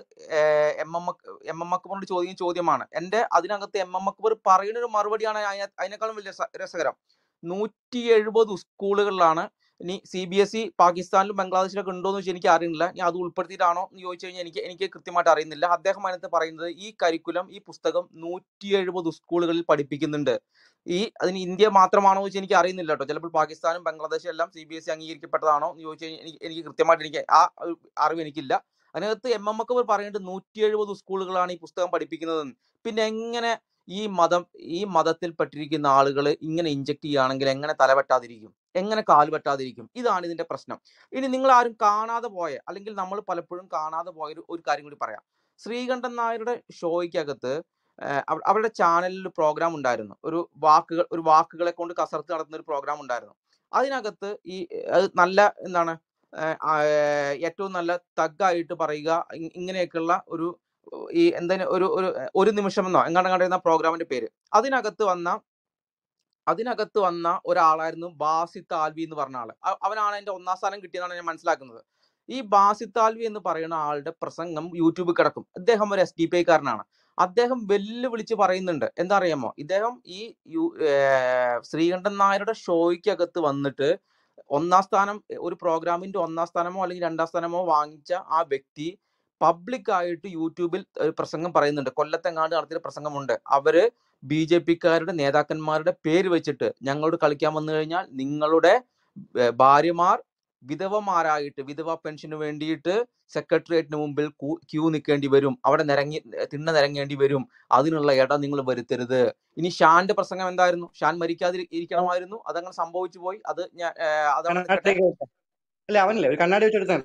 [SPEAKER 8] എം എം എം എം അക്ബറിനോട് ചോദിക്കുന്ന ചോദ്യമാണ്. എന്റെ അതിനകത്ത് എം എം അക്ബർ പറയുന്ന ഒരു മറുപടിയാണ് അതിന- അതിനേക്കാളും വലിയ രസ- രസകരം. നൂറ്റി എഴുപത് സ്കൂളുകളിലാണ് ഇനി സി ബി എസ് ഇ പാകിസ്ഥാനിലും ബംഗ്ലാദേശിലൊക്കെ ഉണ്ടോ എന്ന് വെച്ചാൽ എനിക്ക് അറിയുന്നില്ല. ഇനി അത് ഉൾപ്പെടുത്തിയിട്ടാണോ എന്ന് ചോദിച്ചു കഴിഞ്ഞാൽ എനിക്ക് എനിക്ക് കൃത്യമായിട്ട് അറിയുന്നില്ല. അദ്ദേഹം അതിനകത്ത് പറയുന്നത് ഈ കരിക്കുലം ഈ പുസ്തകം നൂറ്റി എഴുപത് സ്കൂളുകളിൽ പഠിപ്പിക്കുന്നുണ്ട്. ഈ അതിന് ഇന്ത്യ മാത്രമാണോ എന്ന് എനിക്ക് അറിയുന്നില്ല കേട്ടോ. ചിലപ്പോൾ പാകിസ്ഥാനും ബംഗ്ലാദേശും എല്ലാം സി ബി എസ് ഇ അംഗീകരിക്കപ്പെട്ടതാണോ എന്ന് ചോദിച്ചു കഴിഞ്ഞാൽ എനിക്ക് എനിക്ക് കൃത്യമായിട്ട് എനിക്ക് ആ അറിവ് എനിക്കില്ല. അതിനകത്ത് എം എം ഒക്കെ പറയുന്നത് നൂറ്റി എഴുപത് സ്കൂളുകളാണ് ഈ പുസ്തകം പഠിപ്പിക്കുന്നത് പിന്നെ എങ്ങനെ ഈ മതം ഈ മതത്തിൽ പെട്ടിരിക്കുന്ന ആളുകൾ ഇങ്ങനെ ഇഞ്ചക്ട് ചെയ്യുകയാണെങ്കിൽ എങ്ങനെ തലവെട്ടാതിരിക്കും? എങ്ങനെ കാൽ വെട്ടാതിരിക്കും ഇതാണ് ഇതിന്റെ പ്രശ്നം. ഇനി നിങ്ങൾ ആരും കാണാതെ പോയ അല്ലെങ്കിൽ നമ്മൾ പലപ്പോഴും കാണാതെ പോയ ഒരു കാര്യം കൂടി പറയാം. ശ്രീകണ്ഠൻ നായരുടെ ഷോയ്ക്കകത്ത് അവരുടെ ചാനലിൽ ഒരു പ്രോഗ്രാം ഉണ്ടായിരുന്നു. ഒരു വാക്കുകൾ ഒരു വാക്കുകളെ കൊണ്ട് കസർത്ത് നടത്തുന്ന ഒരു പ്രോഗ്രാം ഉണ്ടായിരുന്നു. അതിനകത്ത് ഈ നല്ല എന്താണ് ഏറ്റവും നല്ല തഗ്ഗായിട്ട് പറയുക ഇങ്ങനെയൊക്കെയുള്ള ഒരു ഈ എന്തിനു ഒരു ഒരു നിമിഷം എന്നോ എങ്ങാണ്ട് പ്രോഗ്രാമിന്റെ പേര്. അതിനകത്ത് വന്ന അതിനകത്ത് വന്ന ഒരാളായിരുന്നു ബാസിത്ത് ആൽവി എന്ന് പറഞ്ഞ ആൾ. അവനാണ് എന്റെ ഒന്നാം സ്ഥാനം കിട്ടിയതാണ് ഞാൻ മനസ്സിലാക്കുന്നത്. ഈ ബാസിത്ത് ആൽവി എന്ന് പറയുന്ന ആളുടെ പ്രസംഗം യൂട്യൂബിൽ കിടക്കും. അദ്ദേഹം ഒരു എസ് ഡി പി ഐക്കാരനാണ്. അദ്ദേഹം വെല്ലുവിളിച്ച് പറയുന്നുണ്ട്. എന്താ അറിയാമോ? ഇദ്ദേഹം ഈ യു ശ്രീകണ്ഠൻ നായരുടെ ഷോയ്ക്കകത്ത് വന്നിട്ട് ഒന്നാം സ്ഥാനം ഒരു പ്രോഗ്രാമിന്റെ ഒന്നാം സ്ഥാനമോ അല്ലെങ്കിൽ രണ്ടാം സ്ഥാനമോ വാങ്ങിച്ച ആ വ്യക്തി പബ്ലിക് ആയിട്ട് യൂട്യൂബിൽ ഒരു പ്രസംഗം പറയുന്നുണ്ട്. കൊല്ലത്തെങ്ങാട് നടത്തിയ പ്രസംഗമുണ്ട്. അവർ ബി ജെ പിക്കാരുടെ നേതാക്കന്മാരുടെ പേര് വെച്ചിട്ട് ഞങ്ങളോട് കളിക്കാൻ വന്നു കഴിഞ്ഞാൽ നിങ്ങളുടെ ഭാര്യമാർ വിധവമാരായിട്ട് വിധവ പെൻഷന് വേണ്ടിയിട്ട് സെക്രട്ടേറിയറ്റിന് മുമ്പിൽ ക്യൂ നിൽക്കേണ്ടി വരും. അവിടെ നിരങ്ങി തിണ്ണ നിരങ്ങേണ്ടി വരും. അതിനുള്ള ഇടം നിങ്ങൾ വരുത്തരുത്. ഇനി ഷാന്റെ പ്രസംഗം എന്തായിരുന്നു? ഷാൻ മരിക്കാതെ ഇരിക്കണമായിരുന്നു. അതങ്ങനെ സംഭവിച്ചു പോയി. അത് ഞാൻ
[SPEAKER 12] അതാണ് അല്ല അവനല്ലേ? ഒരു കണ്ണാടി വെച്ചെടുത്താണ്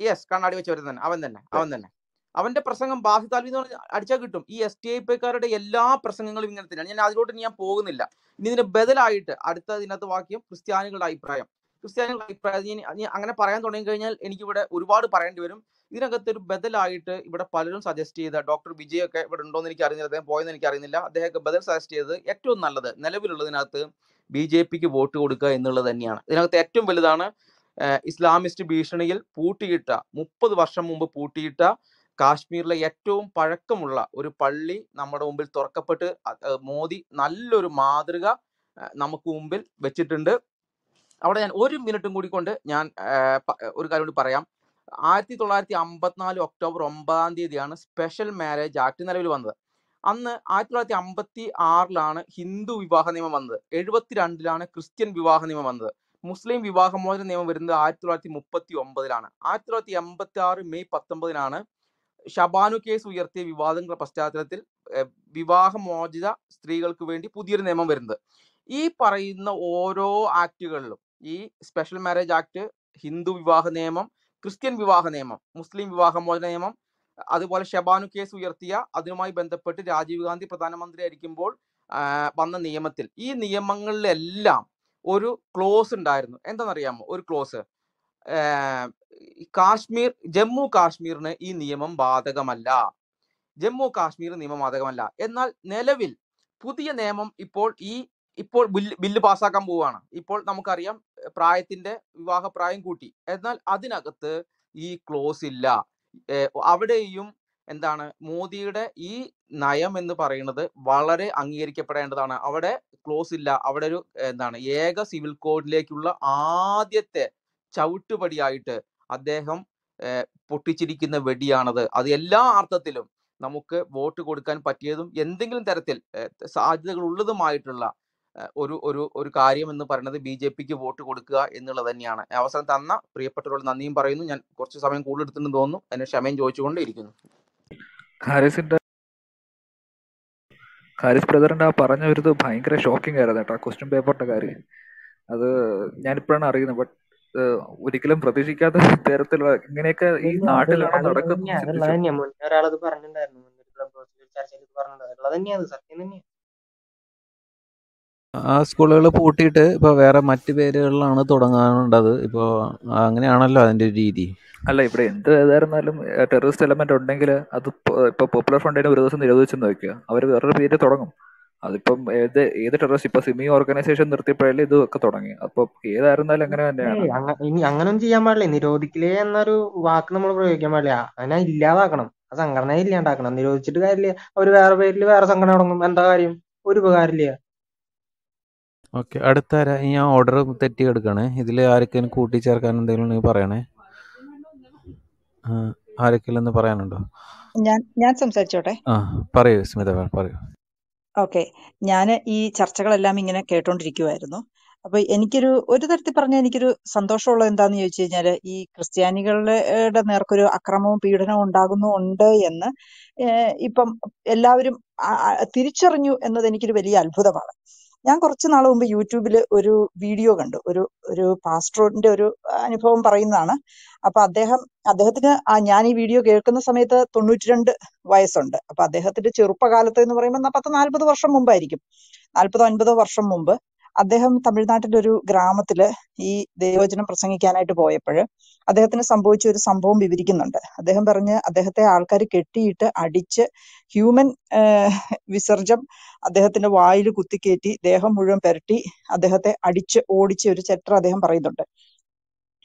[SPEAKER 8] യെസ് കണ്ണാടി വെച്ച് വരുന്നത് തന്നെ. അവൻ തന്നെ അവൻ തന്നെ. അവന്റെ പ്രസംഗം ബാഹി താൽവി എന്ന് പറഞ്ഞാൽ അടിച്ചാൽ കിട്ടും. ഈ എസ് ടി ഐ പിക്കാരുടെ എല്ലാ പ്രസംഗങ്ങളും ഇങ്ങനെ തന്നെയാണ്. ഞാൻ അതിലോട്ട് ഞാൻ പോകുന്നില്ല. ഇനി ഇതിന് ബദലായിട്ട് അടുത്ത ഇതിനകത്ത് വാക്യം ക്രിസ്ത്യാനികളുടെ അഭിപ്രായം. ക്രിസ്ത്യാനികളുടെ അഭിപ്രായം അങ്ങനെ പറയാൻ തുടങ്ങി കഴിഞ്ഞാൽ എനിക്കിവിടെ ഒരുപാട് പറയേണ്ടി വരും. ഇതിനകത്ത് ഒരു ബദലായിട്ട് ഇവിടെ പലരും സജസ്റ്റ് ചെയ്ത ഡോക്ടർ വിജയ് ഒക്കെ ഇവിടെ ഉണ്ടോന്ന് എനിക്ക് അറിയുന്നില്ല. അദ്ദേഹം പോയെന്ന് എനിക്ക് അറിയുന്നില്ല. അദ്ദേഹമൊക്കെ ബദൽ സജസ്റ്റ് ചെയ്തത് ഏറ്റവും നല്ലത് നിലവിലുള്ളതിനകത്ത് ബി ജെ പിക്ക് വോട്ട് കൊടുക്കുക എന്നുള്ളത് തന്നെയാണ്. ഇതിനകത്ത് ഏറ്റവും വലുതാണ് ഇസ്ലാമിസ്റ്റ് ഭീഷണിയിൽ പൂട്ടിയിട്ട മുപ്പത് വർഷം മുമ്പ് പൂട്ടിയിട്ട കാശ്മീരിലെ ഏറ്റവും പഴക്കമുള്ള ഒരു പള്ളി നമ്മുടെ മുമ്പിൽ തുറക്കപ്പെട്ട് മോദി നല്ലൊരു മാതൃക നമുക്ക് മുമ്പിൽ വെച്ചിട്ടുണ്ട്. അവിടെ ഞാൻ ഒരു മിനിറ്റും കൂടി കൊണ്ട് ഞാൻ ഒരു കാര്യം കൂടി പറയാം. ആയിരത്തി തൊള്ളായിരത്തി അമ്പത്തിനാല് ഒക്ടോബർ ഒമ്പതാം തീയതിയാണ് സ്പെഷ്യൽ മാരേജ് ആക്ട് നിലവിൽ വന്നത്. അന്ന് ആയിരത്തി തൊള്ളായിരത്തി അമ്പത്തി ആറിലാണ് ഹിന്ദു വിവാഹ നിയമം വന്നത്. എഴുപത്തിരണ്ടിലാണ് ക്രിസ്ത്യൻ വിവാഹ നിയമം വന്നത്. മുസ്ലിം വിവാഹമോചന നിയമം വരുന്നത് ആയിരത്തി തൊള്ളായിരത്തി മുപ്പത്തി ഒമ്പതിലാണ് ആയിരത്തി തൊള്ളായിരത്തി എൺപത്തി ആറ് മെയ് പത്തൊമ്പതിനാണ് ഷബാനു കേസ് ഉയർത്തിയ വിവാദങ്ങളുടെ പശ്ചാത്തലത്തിൽ വിവാഹമോചിത സ്ത്രീകൾക്ക് വേണ്ടി പുതിയൊരു നിയമം വരുന്നത്. ഈ പറയുന്ന ഓരോ ആക്ടുകളിലും ഈ സ്പെഷ്യൽ മാരേജ് ആക്ട് ഹിന്ദു വിവാഹ നിയമം ക്രിസ്ത്യൻ വിവാഹ നിയമം മുസ്ലിം വിവാഹമോചന നിയമം അതുപോലെ ഷബാനു കേസ് ഉയർത്തിയ അതിനുമായി ബന്ധപ്പെട്ട് രാജീവ് ഗാന്ധി പ്രധാനമന്ത്രി ആയിരിക്കുമ്പോൾ വന്ന നിയമത്തിൽ ഈ നിയമങ്ങളിലെല്ലാം ഒരു ക്ലോസ് ഉണ്ടായിരുന്നു. എന്താണെന്നറിയാമോ? ഒരു ക്ലോസ് കാശ്മീർ ജമ്മു കാശ്മീരിന് ഈ നിയമം ബാധകമല്ല. ജമ്മു കാശ്മീർ നിയമം ബാധകമല്ല. എന്നാൽ നിലവിൽ പുതിയ നിയമം ഇപ്പോൾ ഈ ഇപ്പോൾ ബില്ല് ബില്ല് പാസ്സാക്കാൻ പോവുകയാണ്. ഇപ്പോൾ നമുക്കറിയാം പ്രായത്തിന്റെ വിവാഹപ്രായം കൂട്ടി. എന്നാൽ അതിനകത്ത് ഈ ക്ലോസ് ഇല്ല. അവിടെയും എന്താണ് മോദിയുടെ ഈ നയം എന്ന് പറയുന്നത് വളരെ അംഗീകരിക്കപ്പെടേണ്ടതാണ്. അവിടെ ക്ലോസ് ഇല്ല. അവിടെ ഒരു എന്താണ് ഏക സിവിൽ കോഡിലേക്കുള്ള ആദ്യത്തെ ചവിട്ടുപടിയായിട്ട് അദ്ദേഹം പൊട്ടിച്ചിരിക്കുന്ന വെടിയാണത്. അത് എല്ലാ അർത്ഥത്തിലും നമുക്ക് വോട്ട് കൊടുക്കാൻ പറ്റിയതും എന്തെങ്കിലും തരത്തിൽ സാധ്യതകൾ ഉള്ളതുമായിട്ടുള്ള ഒരു ഒരു ഒരു കാര്യം എന്ന് പറയുന്നത് ബി ജെ പിക്ക് വോട്ട് കൊടുക്കുക എന്നുള്ളത് തന്നെയാണ്. അവസരം തന്ന പ്രിയപ്പെട്ടവരോട് നന്ദിയും പറയുന്നു. ഞാൻ കുറച്ച് സമയം കൂടുതൽ എടുത്തിട്ടുണ്ടെന്ന് തോന്നുന്നു. അതിന് ക്ഷമയും ചോദിച്ചുകൊണ്ട് ഇരിക്കുന്നു
[SPEAKER 3] ഹാരിസിന്റെ ഹാരിസ് ബ്രദറിന്റെ ആ പറഞ്ഞ ഒരു ഭയങ്കര ഷോക്കിംഗ് ആയിരുന്നു കേട്ടോ ക്വസ്റ്റ്യൻ പേപ്പറിന്റെ കാര്യം. അത് ഞാനിപ്പോഴാണ് അറിയുന്നത് ബട്ട് ഒരിക്കലും പ്രതീക്ഷിക്കാത്ത തരത്തിലുള്ള ഇങ്ങനെയൊക്കെ ഈ നാട്ടിലാണ് നടക്കുന്നത്
[SPEAKER 10] ആ സ്കൂളുകൾ പൂട്ടിയിട്ട് ഇപ്പോൾ വേറെ മറ്റു പേരുകളിലാണ് തുടങ്ങാനുണ്ടത്. ഇപ്പോൾ അങ്ങനെയാണല്ലോ അതിന്റെ ഒരു രീതി.
[SPEAKER 3] അല്ല ഇവിടെ എന്ത് ഏതായിരുന്നാലും ടെററിസ്റ്റ് എലമെന്റ് ഉണ്ടെങ്കിൽ അത് ഇപ്പൊ ഇപ്പൊ പോപ്പുലർ ഫ്രണ്ടിനെ ഒരു ദിവസം നിരോധിച്ചെന്ന് നോക്കുക അവർ വേറൊരു പേര് തുടങ്ങും. അതിപ്പം ഏത് ഏത് ടെററിസ്റ്റ് ഇപ്പൊ സിമി ഓർഗനൈസേഷൻ നിർത്തിയപ്പോഴല്ലേ ഇതൊക്കെ ഒക്കെ തുടങ്ങി. അപ്പൊ ഏതായിരുന്നാലും അങ്ങനെ തന്നെയാണ്.
[SPEAKER 13] ഇനി അങ്ങനൊന്നും ചെയ്യാൻ പാടില്ല. നിരോധിക്കലേ എന്നൊരു വാക്ക് നമ്മൾ പ്രയോഗിക്കാൻ പാടില്ല. അതിനെ ഇല്ലാതാക്കണം. ആ സംഘടന ഇല്ലാണ്ടാക്കണം. നിരോധിച്ചിട്ട് കാര്യമില്ല. അവർ വേറെ പേരിൽ വേറെ സംഘടന തുടങ്ങും. എന്താ കാര്യം? ഒരു ഉപകാരമില്ല.
[SPEAKER 10] ഓക്കെ അടുത്ത ഞാൻ ഓർഡർ തെറ്റി എടുക്കണേ ഇതിൽ ആരൊക്കെയും കൂട്ടിച്ചേർക്കാൻ എന്തെങ്കിലും ഉണ്ടെങ്കിൽ പറയണേ. ആ, ആർക്കെങ്കിലും ഒന്ന് പറയാനുണ്ടോ?
[SPEAKER 14] ഞാൻ ഞാൻ സംസാരിച്ചോട്ടെ?
[SPEAKER 10] ആ പറയൂ സ്മിത പറയൂ.
[SPEAKER 14] ഓക്കെ ഞാൻ ഈ ചർച്ചകളെല്ലാം ഇങ്ങനെ കേട്ടോണ്ടിരിക്കുവായിരുന്നു. അപ്പൊ എനിക്കൊരു ഒരു തരത്തിൽ പറഞ്ഞാൽ എനിക്കൊരു സന്തോഷമുള്ള എന്താന്ന് ചോദിച്ചു കഴിഞ്ഞാൽ ഈ ക്രിസ്ത്യാനികളുടെ നേർക്കൊരു അക്രമവും പീഡനവും ഉണ്ടാകുന്നുണ്ട് എന്ന് ഇപ്പം എല്ലാവരും തിരിച്ചറിഞ്ഞു എന്നത് എനിക്കൊരു വലിയ അത്ഭുതമാണ്. ഞാൻ കുറച്ച് നാൾ മുമ്പ് യൂട്യൂബിൽ ഒരു വീഡിയോ കണ്ടു. ഒരു ഒരു പാസ്റ്ററിന്റെ ഒരു അനുഭവം പറയുന്നതാണ്. അപ്പൊ അദ്ദേഹം അദ്ദേഹത്തിന് ആ ഞാൻ ഈ വീഡിയോ കേൾക്കുന്ന സമയത്ത് തൊണ്ണൂറ്റിരണ്ട് വയസ്സുണ്ട്. അപ്പൊ അദ്ദേഹത്തിന്റെ ചെറുപ്പകാലത്ത് എന്ന് പറയുമ്പോൾ പത്ത് നാല്പത് വർഷം മുമ്പായിരിക്കും. നാല്പതോ അൻപതോ വർഷം മുമ്പ് അദ്ദേഹം തമിഴ്നാട്ടിലെ ഒരു ഗ്രാമത്തിൽ ഈ ദേവചനം പ്രസംഗിക്കാനായിട്ട് പോയപ്പോൾ അദ്ദേഹത്തിന് സംഭവിച്ച ഒരു സംഭവം വിവരിക്കുന്നുണ്ട്. അദ്ദേഹം പറഞ്ഞ് അദ്ദേഹത്തെ ആൾക്കാർ കെട്ടിയിട്ട് അടിച്ച് ഹ്യൂമൻ വിസർജം അദ്ദേഹത്തിന്റെ വായിൽ കുത്തിക്കേറ്റി ദേഹം മുഴുവൻ പുരട്ടി അദ്ദേഹത്തെ അടിച്ച് ഓടിച്ച ഒരു ചരിത്രം അദ്ദേഹം പറയുന്നുണ്ട്.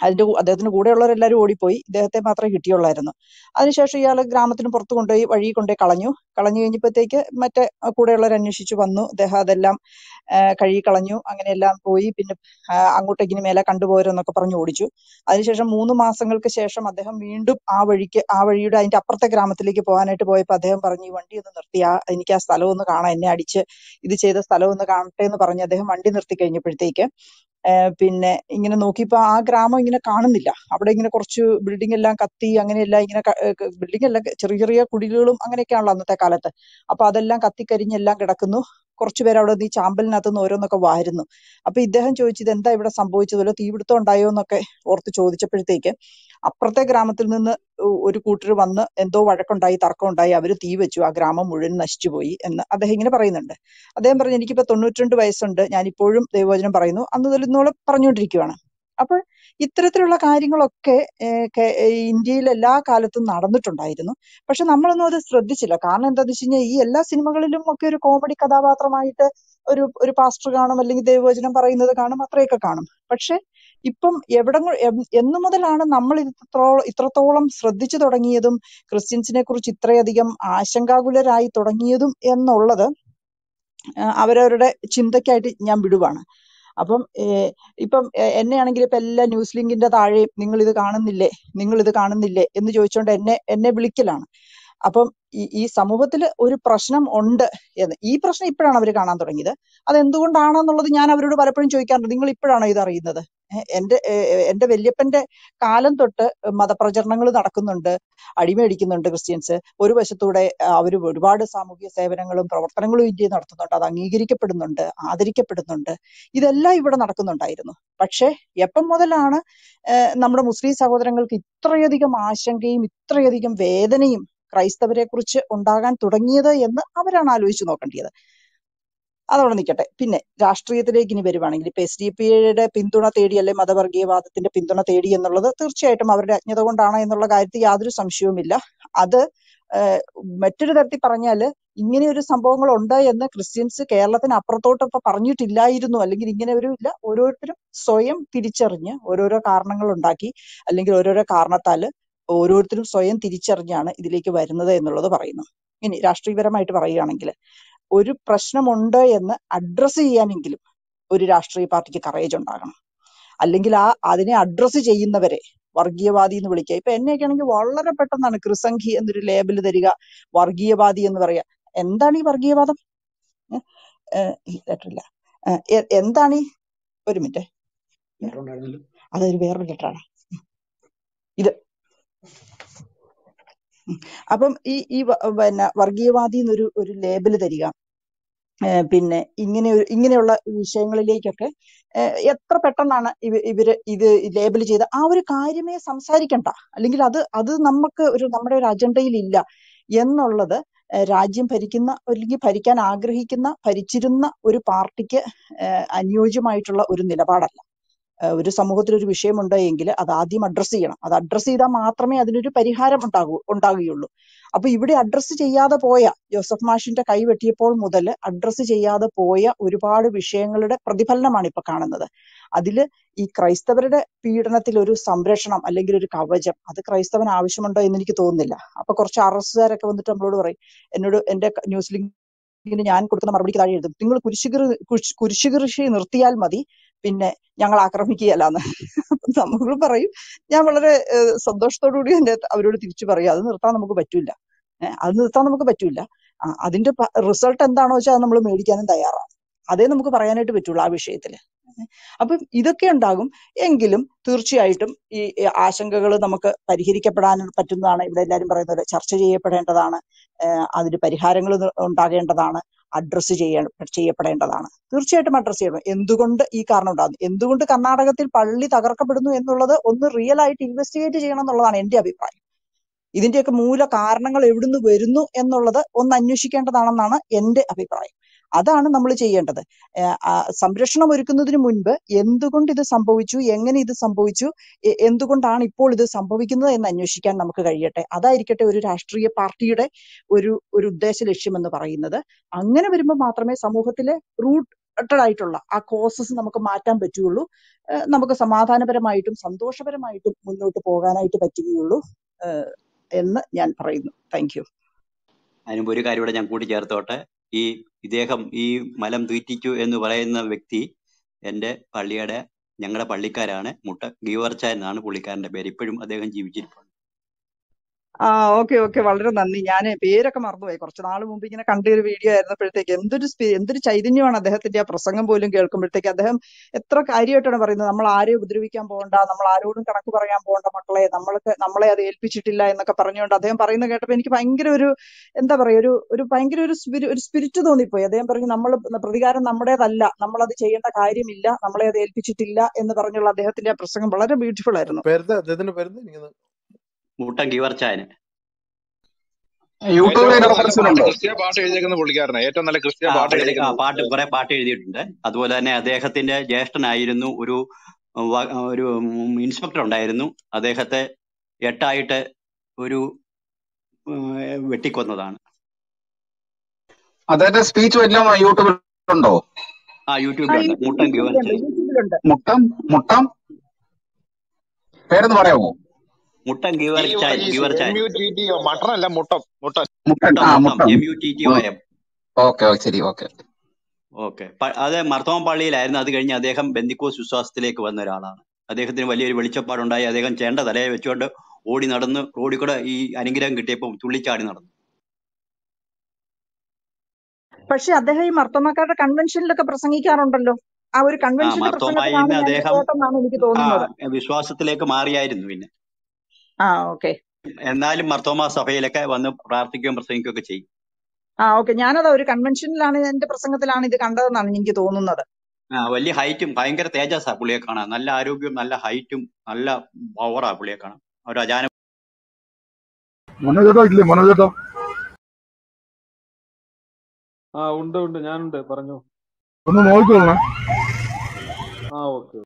[SPEAKER 14] അതിന്റെ കൂ- അദ്ദേഹത്തിന് കൂടെയുള്ളവരെല്ലാവരും ഓടിപ്പോയി. ഇദ്ദേഹത്തെ മാത്രമേ കിട്ടിയുള്ളായിരുന്നു. അതിനുശേഷം ഇയാൾ ഗ്രാമത്തിന് പുറത്ത് കൊണ്ടുപോയി വഴി കൊണ്ടുപോയി കളഞ്ഞു. കളഞ്ഞു കഴിഞ്ഞപ്പോഴത്തേക്ക് മറ്റേ കൂടെയുള്ളവർ അന്വേഷിച്ചു വന്നു. അദ്ദേഹം അതെല്ലാം കഴുകി കളഞ്ഞു. അങ്ങനെയെല്ലാം പോയി. പിന്നെ അങ്ങോട്ടേക്കിന് മേലെ കണ്ടുപോരെന്നൊക്കെ പറഞ്ഞ് ഓടിച്ചു. അതിനുശേഷം മൂന്ന് മാസങ്ങൾക്ക് ശേഷം അദ്ദേഹം വീണ്ടും ആ വഴിക്ക് ആ വഴിയുടെ അതിന്റെ അപ്പുറത്തെ ഗ്രാമത്തിലേക്ക് പോകാനായിട്ട് പോയപ്പോൾ അദ്ദേഹം പറഞ്ഞു ഈ വണ്ടി ഒന്ന് നിർത്തി. ആ എനിക്ക് ആ സ്ഥലം ഒന്ന് കാണാം. എന്നെ അടിച്ച് ഇത് ചെയ്ത സ്ഥലം ഒന്ന് കാണട്ടെ എന്ന് പറഞ്ഞ് അദ്ദേഹം വണ്ടി നിർത്തി കഴിഞ്ഞപ്പോഴത്തേക്ക് പിന്നെ ഇങ്ങനെ നോക്കിയപ്പോൾ ആ ഗ്രാമം ഇങ്ങനെ കാണുന്നില്ല. അവിടെ ഇങ്ങനെ കുറച്ച് ബിൽഡിംഗ് എല്ലാം കത്തി അങ്ങനെയെല്ലാം ഇങ്ങനെ ബിൽഡിംഗ് എല്ലാം ചെറിയ ചെറിയ കുടിലുകളും അങ്ങനെയൊക്കെയാണല്ലോ അന്നത്തെ കാലത്ത്. അപ്പൊ അതെല്ലാം കത്തിക്കരിഞ്ഞെല്ലാം കിടക്കുന്നു. കുറച്ചുപേർ അവിടെ നിന്ന് ഈ ചാമ്പലിനകത്ത് നിന്ന് ഓരോന്നൊക്കെ വാരുന്നു. അപ്പൊ ഇദ്ദേഹം ചോദിച്ചത് എന്താ ഇവിടെ സംഭവിച്ചത്? വല്ല തീപിടുത്തം ഉണ്ടായോ എന്നൊക്കെ ഓർത്ത് ചോദിച്ചപ്പോഴത്തേക്ക് അപ്പുറത്തെ ഗ്രാമത്തിൽ നിന്ന് ഒരു കൂട്ടർ വന്ന് എന്തോ വഴക്കുണ്ടായി തർക്കമുണ്ടായി. അവർ തീ വെച്ചു ആ ഗ്രാമം മുഴുവൻ നശിച്ചുപോയി എന്ന് അദ്ദേഹം ഇങ്ങനെ പറയുന്നുണ്ട്. അദ്ദേഹം പറഞ്ഞു എനിക്കിപ്പോ തൊണ്ണൂറ്റിരണ്ട് വയസ്സുണ്ട്. ഞാൻ ഇപ്പോഴും ദൈവവചനം പറയുന്നു. അന്ന് മുതൽ ഇന്നോളം പറഞ്ഞുകൊണ്ടിരിക്കുകയാണ് അപ്പൊ ഇത്തരത്തിലുള്ള കാര്യങ്ങളൊക്കെ ഇന്ത്യയിൽ എല്ലാ കാലത്തും നടന്നിട്ടുണ്ടായിരുന്നു. പക്ഷെ നമ്മളൊന്നും അത് ശ്രദ്ധിച്ചില്ല. കാരണം എന്താന്ന് വെച്ച് കഴിഞ്ഞാൽ ഈ എല്ലാ സിനിമകളിലും ഒക്കെ ഒരു കോമഡി കഥാപാത്രമായിട്ട് ഒരു ഒരു പാസ്റ്റർ കാണും അല്ലെങ്കിൽ ദൈവവചനം പറയുന്നത് കാണും അത്രയൊക്കെ കാണും. പക്ഷെ ഇപ്പം എവിടെ എന്നു മുതലാണ് നമ്മൾ ഇത്രത്തോളം ഇത്രത്തോളം ശ്രദ്ധിച്ചു തുടങ്ങിയതും ക്രിസ്ത്യൻസിനെ കുറിച്ച് ഇത്രയധികം ആശങ്കാകുലരായി തുടങ്ങിയതും എന്നുള്ളത് അവരവരുടെ ചിന്തയ്ക്കായിട്ട് ഞാൻ വിടുവാണ്. അപ്പം ഇപ്പം എന്നെയാണെങ്കിൽ ഇപ്പം എല്ലാ ന്യൂസ് ലിങ്കിന്റെ താഴെയും നിങ്ങൾ ഇത് കാണുന്നില്ലേ? നിങ്ങൾ ഇത് കാണുന്നില്ലേ? എന്ന് ചോദിച്ചുകൊണ്ട് എന്നെ എന്നെ വിളിക്കലാണ്. അപ്പം ഈ ഈ സമൂഹത്തിൽ ഒരു പ്രശ്നം ഉണ്ട് എന്ന്. ഈ പ്രശ്നം ഇപ്പോഴാണ് അവർ കാണാൻ തുടങ്ങിയത്. അത് എന്തുകൊണ്ടാണെന്നുള്ളത് ഞാൻ അവരോട് പലപ്പോഴും ചോദിക്കാറുണ്ട്. നിങ്ങൾ ഇപ്പോഴാണോ ഇത് അറിയുന്നത്? എന്റെ എന്റെ വല്യപ്പന്റെ കാലം തൊട്ട് മതപ്രചരണങ്ങൾ നടക്കുന്നുണ്ട് അടിമയടിക്കുന്നുണ്ട് ക്രിസ്ത്യൻസ്. ഒരു വശത്തൂടെ അവർ ഒരുപാട് സാമൂഹിക സേവനങ്ങളും പ്രവർത്തനങ്ങളും ഇന്ത്യയിൽ നടത്തുന്നുണ്ട്. അത് അംഗീകരിക്കപ്പെടുന്നുണ്ട് ആദരിക്കപ്പെടുന്നുണ്ട്. ഇതെല്ലാം ഇവിടെ നടക്കുന്നുണ്ടായിരുന്നു. പക്ഷേ എപ്പം മുതലാണ് നമ്മുടെ മുസ്ലിം സഹോദരങ്ങൾക്ക് ഇത്രയധികം ആശങ്കയും ഇത്രയധികം വേദനയും ക്രൈസ്തവരെ കുറിച്ച് ഉണ്ടാകാൻ തുടങ്ങിയത് എന്ന് അവരാണ് ആലോചിച്ചു നോക്കേണ്ടത് അതവിടെ നിൽക്കട്ടെ. പിന്നെ രാഷ്ട്രീയത്തിലേക്ക് ഇനി വരുവാണെങ്കിൽ ഇപ്പൊ എസ് ഡി പി യുടെ പിന്തുണ തേടി അല്ലെ മതവർഗീയവാദത്തിന്റെ പിന്തുണ തേടി എന്നുള്ളത് തീർച്ചയായിട്ടും അവരുടെ അജ്ഞത കൊണ്ടാണ് എന്നുള്ള കാര്യത്തിൽ യാതൊരു സംശയവുമില്ല. അത് മറ്റൊരു തരത്തിൽ പറഞ്ഞാൽ ഇങ്ങനെ ഒരു സംഭവങ്ങൾ ഉണ്ട് എന്ന് ക്രിസ്ത്യൻസ് കേരളത്തിന് അപ്പുറത്തോട്ട് ഇപ്പൊ പറഞ്ഞിട്ടില്ലായിരുന്നു അല്ലെങ്കിൽ ഇങ്ങനെ ഒരു ഇല്ല. ഓരോരുത്തരും സ്വയം തിരിച്ചറിഞ്ഞ് ഓരോരോ കാരണങ്ങൾ ഉണ്ടാക്കി അല്ലെങ്കിൽ ഓരോരോ കാരണത്താൽ ഓരോരുത്തരും സ്വയം തിരിച്ചറിഞ്ഞാണ് ഇതിലേക്ക് വരുന്നത് എന്നുള്ളത് പറയുന്നു ഇനി രാഷ്ട്രീയപരമായിട്ട് പറയുകയാണെങ്കിൽ ഒരു പ്രശ്നമുണ്ട് എന്ന് അഡ്രസ്സ് ചെയ്യാനെങ്കിലും ഒരു രാഷ്ട്രീയ പാർട്ടിക്ക് കറേജ് ഉണ്ടാകണം. അല്ലെങ്കിൽ ആ അതിനെ അഡ്രസ്സ് ചെയ്യുന്നവരെ വർഗീയവാദി എന്ന് വിളിക്കുക. ഇപ്പൊ എന്നെയൊക്കെ ആണെങ്കിൽ വളരെ പെട്ടെന്നാണ് ക്രിസംഖി എന്നൊരു ലേബൽ തരിക വർഗീയവാദി എന്ന് പറയുക. എന്താണ് ഈ വർഗീയവാദം? ലെറ്ററില്ല എന്താണ് ഈ? ഒരു മിനിറ്റ് അതൊരു വേറൊരു ലെറ്ററാണ് ഇത്. അപ്പം ഈ ഈ പിന്നെ വർഗീയവാദി എന്നൊരു ഒരു ലേബൽ തരിക പിന്നെ ഇങ്ങനെ ഇങ്ങനെയുള്ള വിഷയങ്ങളിലേക്കൊക്കെ എത്ര പെട്ടെന്നാണ് ഇവ ഇവർ ഇത് ലേബൽ ചെയ്ത് ആ ഒരു കാര്യമേ സംസാരിക്കണ്ട. അല്ലെങ്കിൽ അത് അത് നമുക്ക് ഒരു നമ്മുടെ ഒരു അജണ്ടയിൽ ഇല്ല എന്നുള്ളത് രാജ്യം ഭരിക്കുന്ന അല്ലെങ്കിൽ ഭരിക്കാൻ ആഗ്രഹിക്കുന്ന ഭരിച്ചിരുന്ന ഒരു പാർട്ടിക്ക് അനുയോജ്യമായിട്ടുള്ള ഒരു നിലപാടല്ല. ഒരു സമൂഹത്തിൽ ഒരു വിഷയമുണ്ട് എങ്കിൽ അത് ആദ്യം അഡ്രസ്സ് ചെയ്യണം. അത് അഡ്രസ്സ് ചെയ്താൽ മാത്രമേ അതിനൊരു പരിഹാരം ഉണ്ടാകൂ ഉണ്ടാകുകയുള്ളൂ. അപ്പൊ ഇവിടെ അഡ്രസ്സ് ചെയ്യാതെ പോയ ജോസഫ് മാഷിന്റെ കൈ വെട്ടിയപ്പോൾ മുതൽ അഡ്രസ്സ് ചെയ്യാതെ പോയ ഒരുപാട് വിഷയങ്ങളുടെ പ്രതിഫലനമാണ് ഇപ്പൊ കാണുന്നത്. അതിൽ ഈ ക്രൈസ്തവരുടെ പീഡനത്തിൽ ഒരു സംരക്ഷണം അല്ലെങ്കിൽ ഒരു കവചം അത് ക്രൈസ്തവന് ആവശ്യമുണ്ടോ എന്ന് എനിക്ക് തോന്നുന്നില്ല. അപ്പൊ കുറച്ച് അറസ്റ്റുകാരൊക്കെ വന്നിട്ട് നമ്മളോട് പറയും എന്നോട് എന്റെ ന്യൂസ് ലിങ്കിന് ഞാൻ കൊടുക്കുന്ന മറുപടിക്ക് താഴെ എഴുതും. നിങ്ങൾ കുരിശുകൃ കുരിശുകൃഷി നിർത്തിയാൽ മതി. പിന്നെ ഞങ്ങൾ ആക്രമിക്കുകയല്ലാന്ന്. നമ്മൾ പറയും. ഞാൻ വളരെ സന്തോഷത്തോടുകൂടി സന്തോഷത്തോടു കൂടി എന്റെ അവരോട് തിരിച്ചു പറയും. അത് നിർത്താൻ നമുക്ക് പറ്റില്ല. അത് നിർത്താൻ നമുക്ക് പറ്റില്ല. അതിന്റെ റിസൾട്ട് എന്താണോ വെച്ചാൽ നമ്മൾ മേടിക്കാനും തയ്യാറാണ്. അതേ നമുക്ക് പറയാനായിട്ട് പറ്റുള്ളൂ ആ വിഷയത്തിൽ. അപ്പം ഇതൊക്കെ ഉണ്ടാകും. എങ്കിലും തീർച്ചയായിട്ടും ഈ ആശങ്കകൾ നമുക്ക് പരിഹരിക്കപ്പെടാൻ പറ്റുന്നതാണ്. ഇവിടെ എല്ലാവരും പറയുന്നത് ചർച്ച ചെയ്യപ്പെടേണ്ടതാണ്. അതിന് പരിഹാരങ്ങൾ ഉണ്ടാകേണ്ടതാണ്. അഡ്രസ്സ് ചെയ്യ ചെയ്യപ്പെടേണ്ടതാണ്. തീർച്ചയായിട്ടും അഡ്രസ്സ് ചെയ്യണം. എന്തുകൊണ്ട് ഈ കാരണം ഉണ്ടാകുന്നു? എന്തുകൊണ്ട് കർണാടകത്തിൽ പള്ളി തകർക്കപ്പെടുന്നു എന്നുള്ളത് ഒന്ന് റിയൽ ആയിട്ട് ഇൻവെസ്റ്റിഗേറ്റ് ചെയ്യണം എന്നുള്ളതാണ് എന്റെ അഭിപ്രായം. ഇതിന്റെയൊക്കെ മൂല കാരണങ്ങൾ എവിടുന്ന് വരുന്നു എന്നുള്ളത് ഒന്ന് അന്വേഷിക്കേണ്ടതാണെന്നാണ് എന്റെ അഭിപ്രായം. അതാണ് നമ്മൾ ചെയ്യേണ്ടത്. സംരക്ഷണം ഒരുക്കുന്നതിന് മുൻപ് എന്തുകൊണ്ട് ഇത് സംഭവിച്ചു എങ്ങനെ ഇത് സംഭവിച്ചു എന്തുകൊണ്ടാണ് ഇപ്പോൾ ഇത് സംഭവിക്കുന്നത് എന്ന് അന്വേഷിക്കാൻ നമുക്ക് കഴിയട്ടെ. അതായിരിക്കട്ടെ ഒരു രാഷ്ട്രീയ പാർട്ടിയുടെ ഒരു ഒരു ഉദ്ദേശ ലക്ഷ്യം എന്ന് പറയുന്നത്. അങ്ങനെ വരുമ്പോൾ മാത്രമേ സമൂഹത്തിലെ റൂട്ടഡ് ആയിട്ടുള്ള ആ കോസസ് നമുക്ക് മാറ്റാൻ പറ്റുകയുള്ളൂ. നമുക്ക് സമാധാനപരമായിട്ടും സന്തോഷപരമായിട്ടും മുന്നോട്ട് പോകാനായിട്ട് പറ്റുകയുള്ളൂ. എന്ന് ഞാൻ പറയുന്നു. Thank you.
[SPEAKER 15] അതിനുമ്പ് ഒരു കാര്യം കൂടെ ഞാൻ കൂട്ടിച്ചേർത്തോട്ടെ ഈ ഇദ്ദേഹം ഈ മലം തീറ്റിച്ചു എന്ന് പറയുന്ന വ്യക്തി എന്റെ പള്ളിയുടെ ഞങ്ങളുടെ പള്ളിക്കാരാണ്. മുട്ട ഗീവർച്ച എന്നാണ് പുള്ളിക്കാരന്റെ പേര്. ഇപ്പോഴും അദ്ദേഹം ജീവിച്ചിരിപ്പുണ്ട്.
[SPEAKER 14] ആ ഓക്കെ ഓക്കെ. വളരെ നന്ദി. ഞാൻ പേരൊക്കെ മറന്നുപോയി. കുറച്ച് നാൾ മുമ്പ് ഇങ്ങനെ കണ്ട ഒരു വീഡിയോ ആയിരുന്നപ്പോഴത്തേക്ക് എന്തൊരു എന്തൊരു ചൈതന്യമാണ് അദ്ദേഹത്തിന്റെ ആ പ്രസംഗം പോലും കേൾക്കുമ്പോഴത്തേക്ക്. അദ്ദേഹം എത്ര കാര്യമായിട്ടാണ് പറയുന്നത്? നമ്മൾ ആരെയും ഉപദ്രവിക്കാൻ പോകണ്ട നമ്മൾ ആരോടും കണക്ക് പറയാൻ പോകണ്ട മക്കളെ നമ്മൾക്ക് നമ്മളെ അത് ഏൽപ്പിച്ചിട്ടില്ല എന്നൊക്കെ പറഞ്ഞുകൊണ്ട് അദ്ദേഹം പറയുന്നത് കേട്ടപ്പോൾ എനിക്ക് ഭയങ്കര ഒരു എന്താ പറയുക ഒരു ഒരു ഭയങ്കര ഒരു സ്പിരി ഒരു സ്പിരിറ്റ് തോന്നിപ്പോയി. അദ്ദേഹം പറഞ്ഞു നമ്മൾ പ്രതികാരം നമ്മുടേതല്ല. നമ്മൾ അത് ചെയ്യേണ്ട കാര്യമില്ല. നമ്മളെ അത് ഏൽപ്പിച്ചിട്ടില്ല എന്ന് പറഞ്ഞുള്ള അദ്ദേഹത്തിന്റെ ആ പ്രസംഗം വളരെ ബ്യൂട്ടിഫുൾ ആയിരുന്നു
[SPEAKER 6] പേരുന്ന അദ്ദേഹത്തിന്റെ പേരുന്ന എനിക്കൊന്ന്
[SPEAKER 15] മുട്ടം
[SPEAKER 16] നല്ല പാട്ട് ക്രിസ്ത്യ പാട്ട് എഴുതിയേക്കുന്ന പുള്ളിക്കാരനാ. ഏറ്റവും നല്ല ക്രിസ്ത്യ പാട്ട്
[SPEAKER 15] പാട്ട് കുറെ പാട്ട് എഴുതിയിട്ടുണ്ട്. അതുപോലെ തന്നെ അദ്ദേഹത്തിന്റെ ജ്യേഷ്ഠനായിരുന്നു ഒരു ഒരു ഇൻസ്പെക്ടർ ഉണ്ടായിരുന്നു. അദ്ദേഹത്തെ എട്ടായിട്ട് ഒരു വെട്ടിക്കൊന്നതാണ്.
[SPEAKER 11] അദ്ദേഹത്തിന്റെ സ്പീച്ച് വല്ലതും യൂട്യൂബിലുണ്ടോ
[SPEAKER 15] ആ
[SPEAKER 14] യൂട്യൂബിൽ
[SPEAKER 15] യൂട്യൂബിലുണ്ട് മുട്ടം
[SPEAKER 11] മുട്ടം മുട്ടം? പേരൊന്ന് പറയാമോ?
[SPEAKER 15] മുട്ടം
[SPEAKER 16] ഗിവർ
[SPEAKER 15] ചായ
[SPEAKER 16] ഗിവർ ടി മട്ടനല്ല മുട്ടം. മുട്ടൻ.
[SPEAKER 11] മുട്ടൻ ആ
[SPEAKER 15] Muttam.
[SPEAKER 11] Muttam.
[SPEAKER 15] M U T T O M
[SPEAKER 11] okay okay ശരി ഓക്കെ.
[SPEAKER 15] ഓക്കെ. അത് മർത്തോമ പള്ളിയിലായിരുന്നു. അത് കഴിഞ്ഞ് അദ്ദേഹം ബന്ദിക്കോസ് വിശ്വാസത്തിലേക്ക് വന്ന ഒരാളാണ്. അദ്ദേഹത്തിന് വലിയൊരു വെളിച്ചപ്പാടുണ്ടായി. അദ്ദേഹം ചേണ്ട തലയെ വെച്ചുകൊണ്ട് ഓടി നടന്ന് റോഡിൽ കൂടെ ഈ അനുഗ്രഹം കിട്ടിയപ്പോൾ തുള്ളിച്ചാടി നടന്നു.
[SPEAKER 14] പക്ഷെ അദ്ദേഹം ഈ മർത്തോമാക്കാരുടെ കൺവെൻഷനിലൊക്കെ പ്രസംഗിക്കാറുണ്ടല്ലോ. ആ ഒരു കൺവെൻഷൻ
[SPEAKER 15] വിശ്വാസത്തിലേക്ക് മാറിയായിരുന്നു പിന്നെ.
[SPEAKER 14] ആ ഓക്കെ.
[SPEAKER 15] എന്നാലും മർത്തോമാ സഭയിലൊക്കെ വന്ന് പ്രാർത്ഥിക്കുകയും പ്രസംഗിക്കുകയും ഒക്കെ ചെയ്യും.
[SPEAKER 14] ആ ഓക്കെ. ഞാനത് ഒരു കൺവെൻഷനിലാണ് എന്റെ പ്രസംഗത്തിലാണ് ഇത് കണ്ടതെന്നാണ് എനിക്ക് തോന്നുന്നത്.
[SPEAKER 15] ആ വലിയ ഹൈറ്റും ഭയങ്കര തേജസ്സാ പുള്ളിയെ കാണാൻ. നല്ല ആരോഗ്യവും നല്ല ഹൈറ്റും നല്ല പവറാ പുള്ളിയെ കാണാൻ. ഒരു അജാന
[SPEAKER 17] മനോജേട്ടോ ഇല്ലേ? മനോജേട്ടോ.
[SPEAKER 18] ആ ഉണ്ട് ഉണ്ട്. ഞാനുണ്ട്. പറഞ്ഞു.
[SPEAKER 17] ഒന്ന് നോക്കിക്കോളണേ
[SPEAKER 18] ആ ഓക്കെ.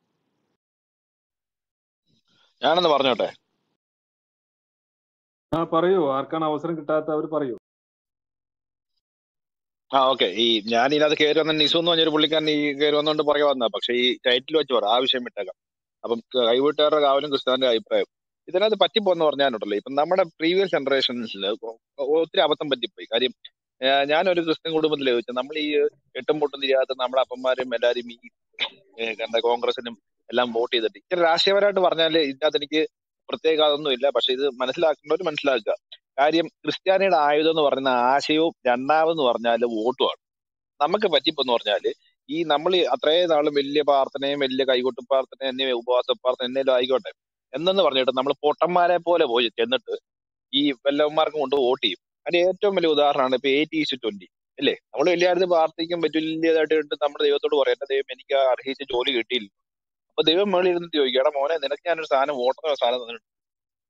[SPEAKER 16] ഞാനൊന്ന് പറഞ്ഞോട്ടെ?
[SPEAKER 18] ആ പറയൂ. ആർക്കാണ് അവസരം കിട്ടാത്ത അവർ പറയൂ.
[SPEAKER 16] ആ ഓക്കെ. ഈ ഞാൻ ഇതിനകത്ത് കയറി വന്ന നിസു എന്ന് പറഞ്ഞൊരു പുള്ളിക്കാരൻ ഈ കയറി വന്നുകൊണ്ട് പുറകെ വന്ന പക്ഷെ ഈ ടൈറ്റിൽ വെച്ച് പറ വിഷയം വിട്ടേക്കാം. അപ്പം കൈവീട്ടുകാരുടെ കാവലും ക്രിസ്തുവിന്റെ അഭിപ്രായം ഇതിനകത്ത് പറ്റിപ്പോന്ന് പറഞ്ഞാലുണ്ടല്ലോ ഇപ്പം നമ്മുടെ പ്രീവിയസ് ജനറേഷൻസിൽ ഒത്തിരി അബദ്ധം പറ്റിപ്പോയി. കാര്യം ഞാനൊരു ക്രിസ്ത്യൻ കുടുംബത്തിൽ ചോദിച്ചു നമ്മൾ ഈ എട്ടും പൊട്ടും തിരിയാത്ത നമ്മുടെ അപ്പന്മാരും എല്ലാവരും ഈ കണ്ട കോൺഗ്രസിനും എല്ലാം വോട്ട് ചെയ്തിട്ട് ഇച്ചിരി രാഷ്ട്രീയപരമായിട്ട് പറഞ്ഞാൽ ഇതിനകത്ത് എനിക്ക് പ്രത്യേക അതൊന്നും പക്ഷെ ഇത് മനസ്സിലാക്കുന്നവർ മനസ്സിലാക്കുക. കാര്യം ക്രിസ്ത്യാനിയുടെ ആയുധം എന്ന് പറയുന്ന ആശയവും രണ്ടാമെന്ന് പറഞ്ഞാൽ വോട്ടുമാണ്. നമുക്ക് പറ്റിപ്പെന്ന് പറഞ്ഞാൽ ഈ നമ്മൾ അത്രയും നാളും വലിയ പ്രാർത്ഥനയും വലിയ കൈകൊട്ട് പ്രാർത്ഥന എന്നെ ഉപവാസ പ്രാർത്ഥന എന്നേലും ആയിക്കോട്ടെ. എന്നെന്ന് പറഞ്ഞിട്ട് നമ്മൾ പൊട്ടന്മാരെ പോലെ പോയി ചെന്നിട്ട് ഈ വല്ലവന്മാർക്കും കൊണ്ട് വോട്ട് ചെയ്യും. അതിന്റെ ഏറ്റവും വലിയ ഉദാഹരണമാണ് ഇപ്പൊ എയ്റ്റി ഈസ് ട്വന്റി. അല്ലേ? നമ്മൾ വലിയ കാര്യത്തിൽ പ്രാർത്ഥിക്കാൻ വലിയതായിട്ട് നമ്മുടെ ദൈവത്തോട് പറയാം എന്റെ ദൈവം എനിക്ക് അർഹിച്ച ജോലി കിട്ടിയില്ല. അപ്പൊ ദൈവം മേളിൽ ഇരുന്ന് ചോദിക്കും എടാ മോനെ നിനക്ക് ഞാനൊരു സാധനം ഓട്ടുന്ന സാധനം തന്നിട്ടുണ്ട്.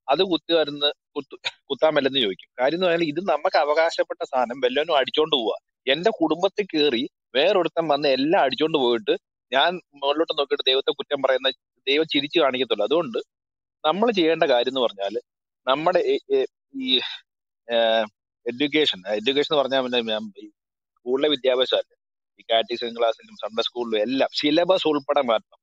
[SPEAKER 16] അത് കുത്തി വരുന്ന കുത്തു കുത്താമല്ലെന്ന് ചോദിക്കും. കാര്യം എന്ന് പറഞ്ഞാൽ ഇത് നമുക്ക് അവകാശപ്പെട്ട സാധനം. വല്ലവനും അടിച്ചോണ്ട് പോവുക എന്റെ കുടുംബത്തിൽ കയറി വേറൊരുത്തൻ വന്ന് എല്ലാം അടിച്ചോണ്ട് പോയിട്ട് ഞാൻ മുകളിലോട്ട് നോക്കിയിട്ട് ദൈവത്തെ കുറ്റം പറയുന്ന ദൈവം ചിരിച്ചു കാണിക്കത്തുള്ളൂ. അതുകൊണ്ട് നമ്മൾ ചെയ്യേണ്ട കാര്യം എന്ന് പറഞ്ഞാൽ നമ്മുടെ ഈ എഡ്യൂക്കേഷൻ എഡ്യൂക്കേഷൻ എന്ന് പറഞ്ഞാൽ പിന്നെ സ്കൂളിലെ വിദ്യാഭ്യാസമല്ല? ഈ കാറ്റീസിംഗ് ക്ലാസ്സിലും സൺഡേ സ്കൂളിലും എല്ലാം സിലബസ് ഉൾപ്പെടെ മാറ്റണം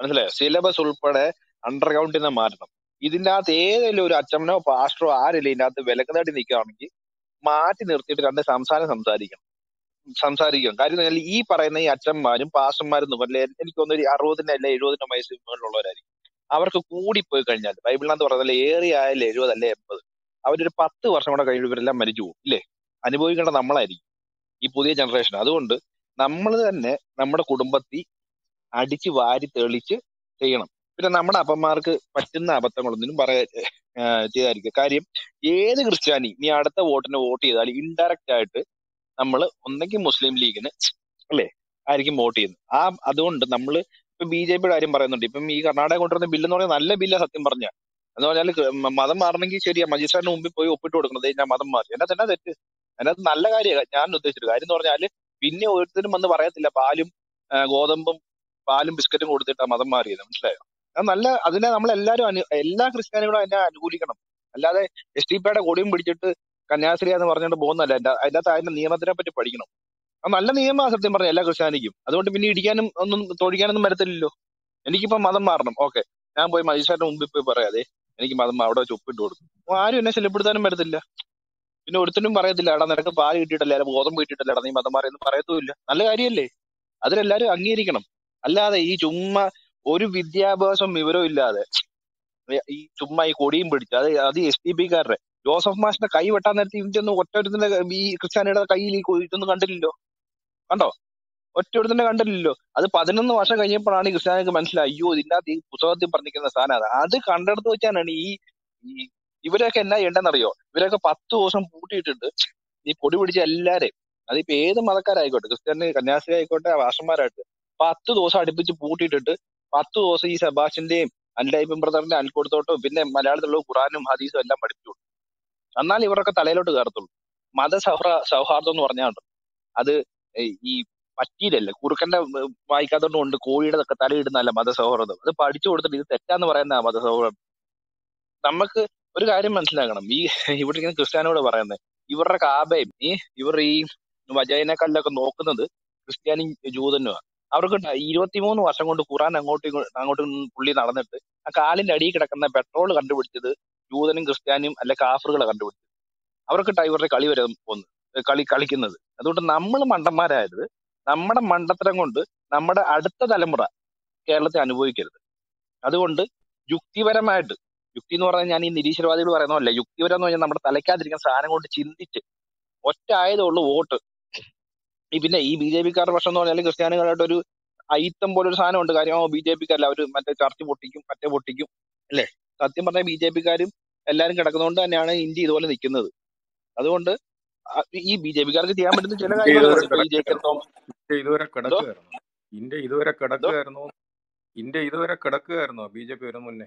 [SPEAKER 16] മനസ്സിലായോ? സിലബസ് ഉൾപ്പെടെ അണ്ടർഗ്രൗണ്ടിൽ നിന്ന് മാറ്റണം. ഇതിന്റെ അകത്ത് ഏതെങ്കിലും ഒരു അച്ഛനോ പാസ്റ്ററോ ആരില്ല ഇതിന്റെ അകത്ത് വിലക്കതാടി നിൽക്കുകയാണെങ്കിൽ മാറ്റി നിർത്തിയിട്ട് രണ്ട് സംസാരം സംസാരിക്കണം. സംസാരിക്കണം. കാര്യം ഈ പറയുന്ന ഈ അച്ഛന്മാരും പാസ്റ്റർമാരും അല്ലെ എനിക്ക് തോന്നുന്നു ഒരു അറുപതിന്റെ അല്ലെ എഴുപതിന്റെ വയസ്സ് മുകളിലുള്ളവരായിരിക്കും. അവർക്ക് കൂടി പോയി കഴിഞ്ഞാൽ ബൈബിളിനകത്ത് പറഞ്ഞാൽ ഏറെ ആയാലും എഴുപത് അല്ലെ എൺപത്. അവരൊരു പത്ത് വർഷം കൂടെ കഴിഞ്ഞ് ഇവരെല്ലാം മരിച്ചു പോകും ഇല്ലേ? അനുഭവിക്കേണ്ട നമ്മളായിരിക്കും ഈ പുതിയ ജനറേഷൻ അതുകൊണ്ട് നമ്മൾ തന്നെ നമ്മുടെ കുടുംബത്തിൽ അടിച്ച് വാരി തെളിച്ച് ചെയ്യണം. പിന്നെ നമ്മുടെ അപ്പന്മാർക്ക് പറ്റുന്ന അബദ്ധങ്ങളൊന്നും പറയാ ചെയ്തായിരിക്കും കാര്യം ഏത് ക്രിസ്ത്യാനി നീ അടുത്ത വോട്ടിന് വോട്ട് ചെയ്താൽ ഇൻഡയറക്റ്റ് ആയിട്ട് നമ്മൾ ഒന്നെങ്കിൽ മുസ്ലിം ലീഗിന് അല്ലേ ആയിരിക്കും വോട്ട് ചെയ്യുന്നത്. ആ അതുകൊണ്ട് നമ്മൾ ഇപ്പൊ ബി ജെ പിയുടെ കാര്യം പറയുന്നുണ്ട്. ഇപ്പം ഈ കർണാടക കൊണ്ടുവരുന്ന ബില്ല് എന്ന് പറഞ്ഞാൽ നല്ല ബില്ല സത്യം പറഞ്ഞ. എന്ന് പറഞ്ഞാൽ മതം മാറണമെങ്കിൽ ശരിയാ. മജിസ്ട്രേറ്റിന് മുമ്പിൽ പോയി ഒപ്പിട്ട് കൊടുക്കണം. ദേ ഞാൻ മതം മാറി. എന്നാ തന്നെ തെറ്റ്? അതിനകത്ത് നല്ല കാര്യമാണ് ഞാൻ ഉദ്ദേശിച്ചത് കാര്യം എന്ന് പറഞ്ഞാൽ പിന്നെ ഓരോരുത്തരും വന്ന് പറയത്തില്ല. പാലും ഗോതമ്പും പാലും ബിസ്ക്കറ്റും കൊടുത്തിട്ടാ മതം മാറിയത്. മനസ്സിലായോ? അത് നല്ല അതിനെ നമ്മൾ എല്ലാവരും അനു എല്ലാ ക്രിസ്ത്യാനികളും അതിനെ അനുകൂലിക്കണം. അല്ലാതെ എസ് ടി പിയുടെ കൊടിയും പിടിച്ചിട്ട് കന്യാസ്ത്രീ എന്ന് പറഞ്ഞുകൊണ്ട് പോകുന്നല്ല അതിന്റെ അതിനകത്ത് അതിന്റെ നിയമത്തിനെ പറ്റി പഠിക്കണം. അത് നല്ല നിയമമാണ് സത്യം പറഞ്ഞ എല്ലാ ക്രിസ്ത്യാനിക്കും. അതുകൊണ്ട് പിന്നെ ഇടിക്കാനും ഒന്നും തൊഴിക്കാനൊന്നും വരത്തില്ലല്ലോ. എനിക്കിപ്പോ മതം മാറണം. ഓക്കെ. ഞാൻ പോയി മജിസ്ട്രേറ്റിന് മുമ്പിൽ പോയി പറയാതെ എനിക്ക് മതം അവിടെ വെച്ച് ഒപ്പിട്ട് കൊടുക്കും. ആരും എന്നെ ശല്യപ്പെടുത്താനും വരത്തില്ല. പിന്നെ ഒരുത്തനും പറയത്തില്ല എടാ നിനക്ക് പാൽ കിട്ടിയിട്ടല്ല? ഗോതമ്പ് കിട്ടിയിട്ടല്ല? നീ മതം മാറിയെന്ന് പറയത്തുമില്ല. നല്ല കാര്യമല്ലേ അതിലെല്ലാരും അംഗീകരിക്കണം. അല്ലാതെ ഈ ചുമ്മാ ഒരു വിദ്യാഭ്യാസം വിവരവും ഇല്ലാതെ ഈ ചുമ്മാ ഈ കൊടിയും പിടിച്ച് അത് അത് എസ് ടി പിക്കാരുടെ ജോസഫ് മാഷിന്റെ കൈ വെട്ടാൻ നേരത്തെ ഇതിന്റെ ഒറ്റൊരുത്തിന്റെ ഈ ക്രിസ്ത്യാനിയുടെ കയ്യിൽ ഈ ഇതൊന്നും കണ്ടില്ലല്ലോ? കണ്ടോ? ഒറ്റ ഒരുത്തിന്റെ കണ്ടില്ലല്ലോ? അത് പതിനൊന്ന് വർഷം കഴിഞ്ഞപ്പോഴാണ് ക്രിസ്ത്യാനിക്ക് മനസ്സിലായി അയ്യോ ഇതിന്റെ അകത്ത് ഈ പുസ്തകത്തിൽ പറഞ്ഞിരിക്കുന്ന സാധനം അത്. കണ്ടെടുത്ത് വെച്ചാണ് ഈ ഇവരൊക്കെ എന്നാ ചെയ്യണ്ടെന്നറിയോ ഇവരൊക്കെ പത്ത് ദിവസം പൂട്ടിയിട്ടുണ്ട്. ഈ പൊടി പിടിച്ച എല്ലാരെയും അതിപ്പോ ഏത് മതക്കാരായിക്കോട്ടെ? ക്രിസ്ത്യാനി കന്യാസ്ത്രീ ആയിക്കോട്ടെ വാഷന്മാരായിട്ട് പത്ത് ദിവസം അടുപ്പിച്ച് പൂട്ടിയിട്ടിട്ട് പത്ത് ദിവസം ഈ സെബാസ്റ്റിന്റെയും അൻലൈബിൻ ബ്രദറിന്റെ അൽക്കൊടുത്തോട്ടും പിന്നെ മലയാളത്തിലുള്ള ഖുറാനും ഹദീസും എല്ലാം പഠിപ്പിച്ചു. എന്നാൽ ഇവരൊക്കെ തലയിലോട്ട് കയറത്തുള്ളൂ. മത സൗഹ്ര സൗഹാർദ്ദം എന്ന് പറഞ്ഞാൽ അത്. ഈ പറ്റിയില്ലല്ലേ. കുറുക്കന്റെ ഏർ വായിക്കാത്തോണ്ട് കൊണ്ട് കോഴിയുടെ ഒക്കെ തലയിടുന്നല്ല മത സൗഹൃദം അത് പഠിച്ചു കൊടുത്തിട്ട് ഇത് തെറ്റാന്ന് പറയുന്ന മത സൗഹൃദം നമുക്ക് ഒരു കാര്യം മനസ്സിലാക്കണം. ഈ ഇവിടെ ഇങ്ങനെ ക്രിസ്ത്യാനോട് പറയുന്നത് ഇവരുടെ കാബയും ഈ ഇവർ ഈ വജയനക്കല്ലൊക്കെ കല്ലൊക്കെ നോക്കുന്നത് ക്രിസ്ത്യാനി ജൂതനുമാണ് അവർക്ക് ഇരുപത്തിമൂന്ന് വർഷം കൊണ്ട് ഖുറാൻ അങ്ങോട്ടും അങ്ങോട്ടും പുള്ളി നടന്നിട്ട് ആ കാലിന്റെ അടിയിൽ കിടക്കുന്ന പെട്രോൾ കണ്ടുപിടിച്ചത് ജൂതനും ക്രിസ്ത്യാനിയും അല്ലെ കാഫറുകളെ കണ്ടുപിടിച്ചത്. അവർക്ക് ഇവരുടെ കളി വരെ ഒന്ന് കളി കളിക്കുന്നത്. അതുകൊണ്ട് നമ്മൾ മണ്ടന്മാരായത് നമ്മുടെ മണ്ടത്തരം കൊണ്ട് നമ്മുടെ അടുത്ത തലമുറ കേരളത്തെ അനുഭവിക്കരുത്. അതുകൊണ്ട് യുക്തിപരമായിട്ട് യുക്തി എന്ന് പറഞ്ഞാൽ ഞാൻ ഈ നിരീശ്വരവാദികൾ പറയുന്നതല്ല യുക്തിപരം എന്ന് പറഞ്ഞാൽ നമ്മുടെ തലയ്ക്കാതിരിക്കുന്ന സാധനം കൊണ്ട് ചിന്തിച്ച് ഒറ്റ ആയതേ വോട്ട്. ഈ പിന്നെ ഈ ബി ജെ പിക്കാരുടെ പ്രശ്നം എന്ന് പറഞ്ഞാൽ ക്രിസ്ത്യാനികളായിട്ട് ഒരു അയിത്തം പോലെ ഒരു സാധനമുണ്ട്. കാര്യം ബി ജെ പിക്കാരല്ല അവർ മറ്റേ ചർച്ച പൊട്ടിക്കും മറ്റേ പൊട്ടിക്കും അല്ലേ? സത്യം പറഞ്ഞാൽ ബി ജെ പിക്കാരും എല്ലാരും കിടക്കുന്നതുകൊണ്ട് തന്നെയാണ് ഇന്ത്യ ഇതുപോലെ നിൽക്കുന്നത് അതുകൊണ്ട് ഈ ബി ജെ പിക്കാർക്ക് ചെയ്യാൻ പറ്റുന്ന ചില
[SPEAKER 19] കാര്യങ്ങൾ ഇതുവരെ ഇന്ത്യ ഇതുവരെ
[SPEAKER 16] എന്തോ?
[SPEAKER 19] കിടക്കുകയായിരുന്നു ഇന്ത്യ ഇതുവരെ
[SPEAKER 16] എന്തോ?
[SPEAKER 19] കിടക്കുകയായിരുന്നു. ഇതുവരെ കിടക്കുകയായിരുന്നോ ബി ജെ പി വരും മുന്നേ.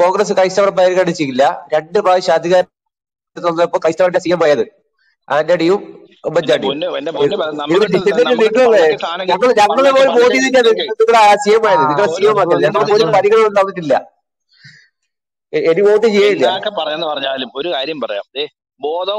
[SPEAKER 20] കോൺഗ്രസ് ക്രൈസ്തവർ പരിഗണിച്ചില്ല രണ്ട് പ്രാവശ്യം അധികാരം തന്നപ്പോ ക്രൈസ്തവന്റെ സി എം ആയത് ആന്റണിയും ഉമ്മൻചാണ്ടിയും. ഞങ്ങൾ പോലും വോട്ട്
[SPEAKER 16] പള്ളക്ക്
[SPEAKER 20] ചെയ്തിട്ടാണ്
[SPEAKER 16] കേക്ക്
[SPEAKER 20] സി എം
[SPEAKER 16] ആ
[SPEAKER 20] ആയത്. നിങ്ങളെ സി
[SPEAKER 16] ഒരു
[SPEAKER 20] എം ആക്കരുത് ഞങ്ങൾ
[SPEAKER 16] ഒരു
[SPEAKER 20] പോലും പരിഗണന തന്നിട്ടില്ല. എനിക്ക് വോട്ട് ചെയ്യില്ല
[SPEAKER 16] എന്നൊക്കെ പറയുന്ന പറഞ്ഞാലും ഒരു കാര്യം പറയാം. ഏ ബോധം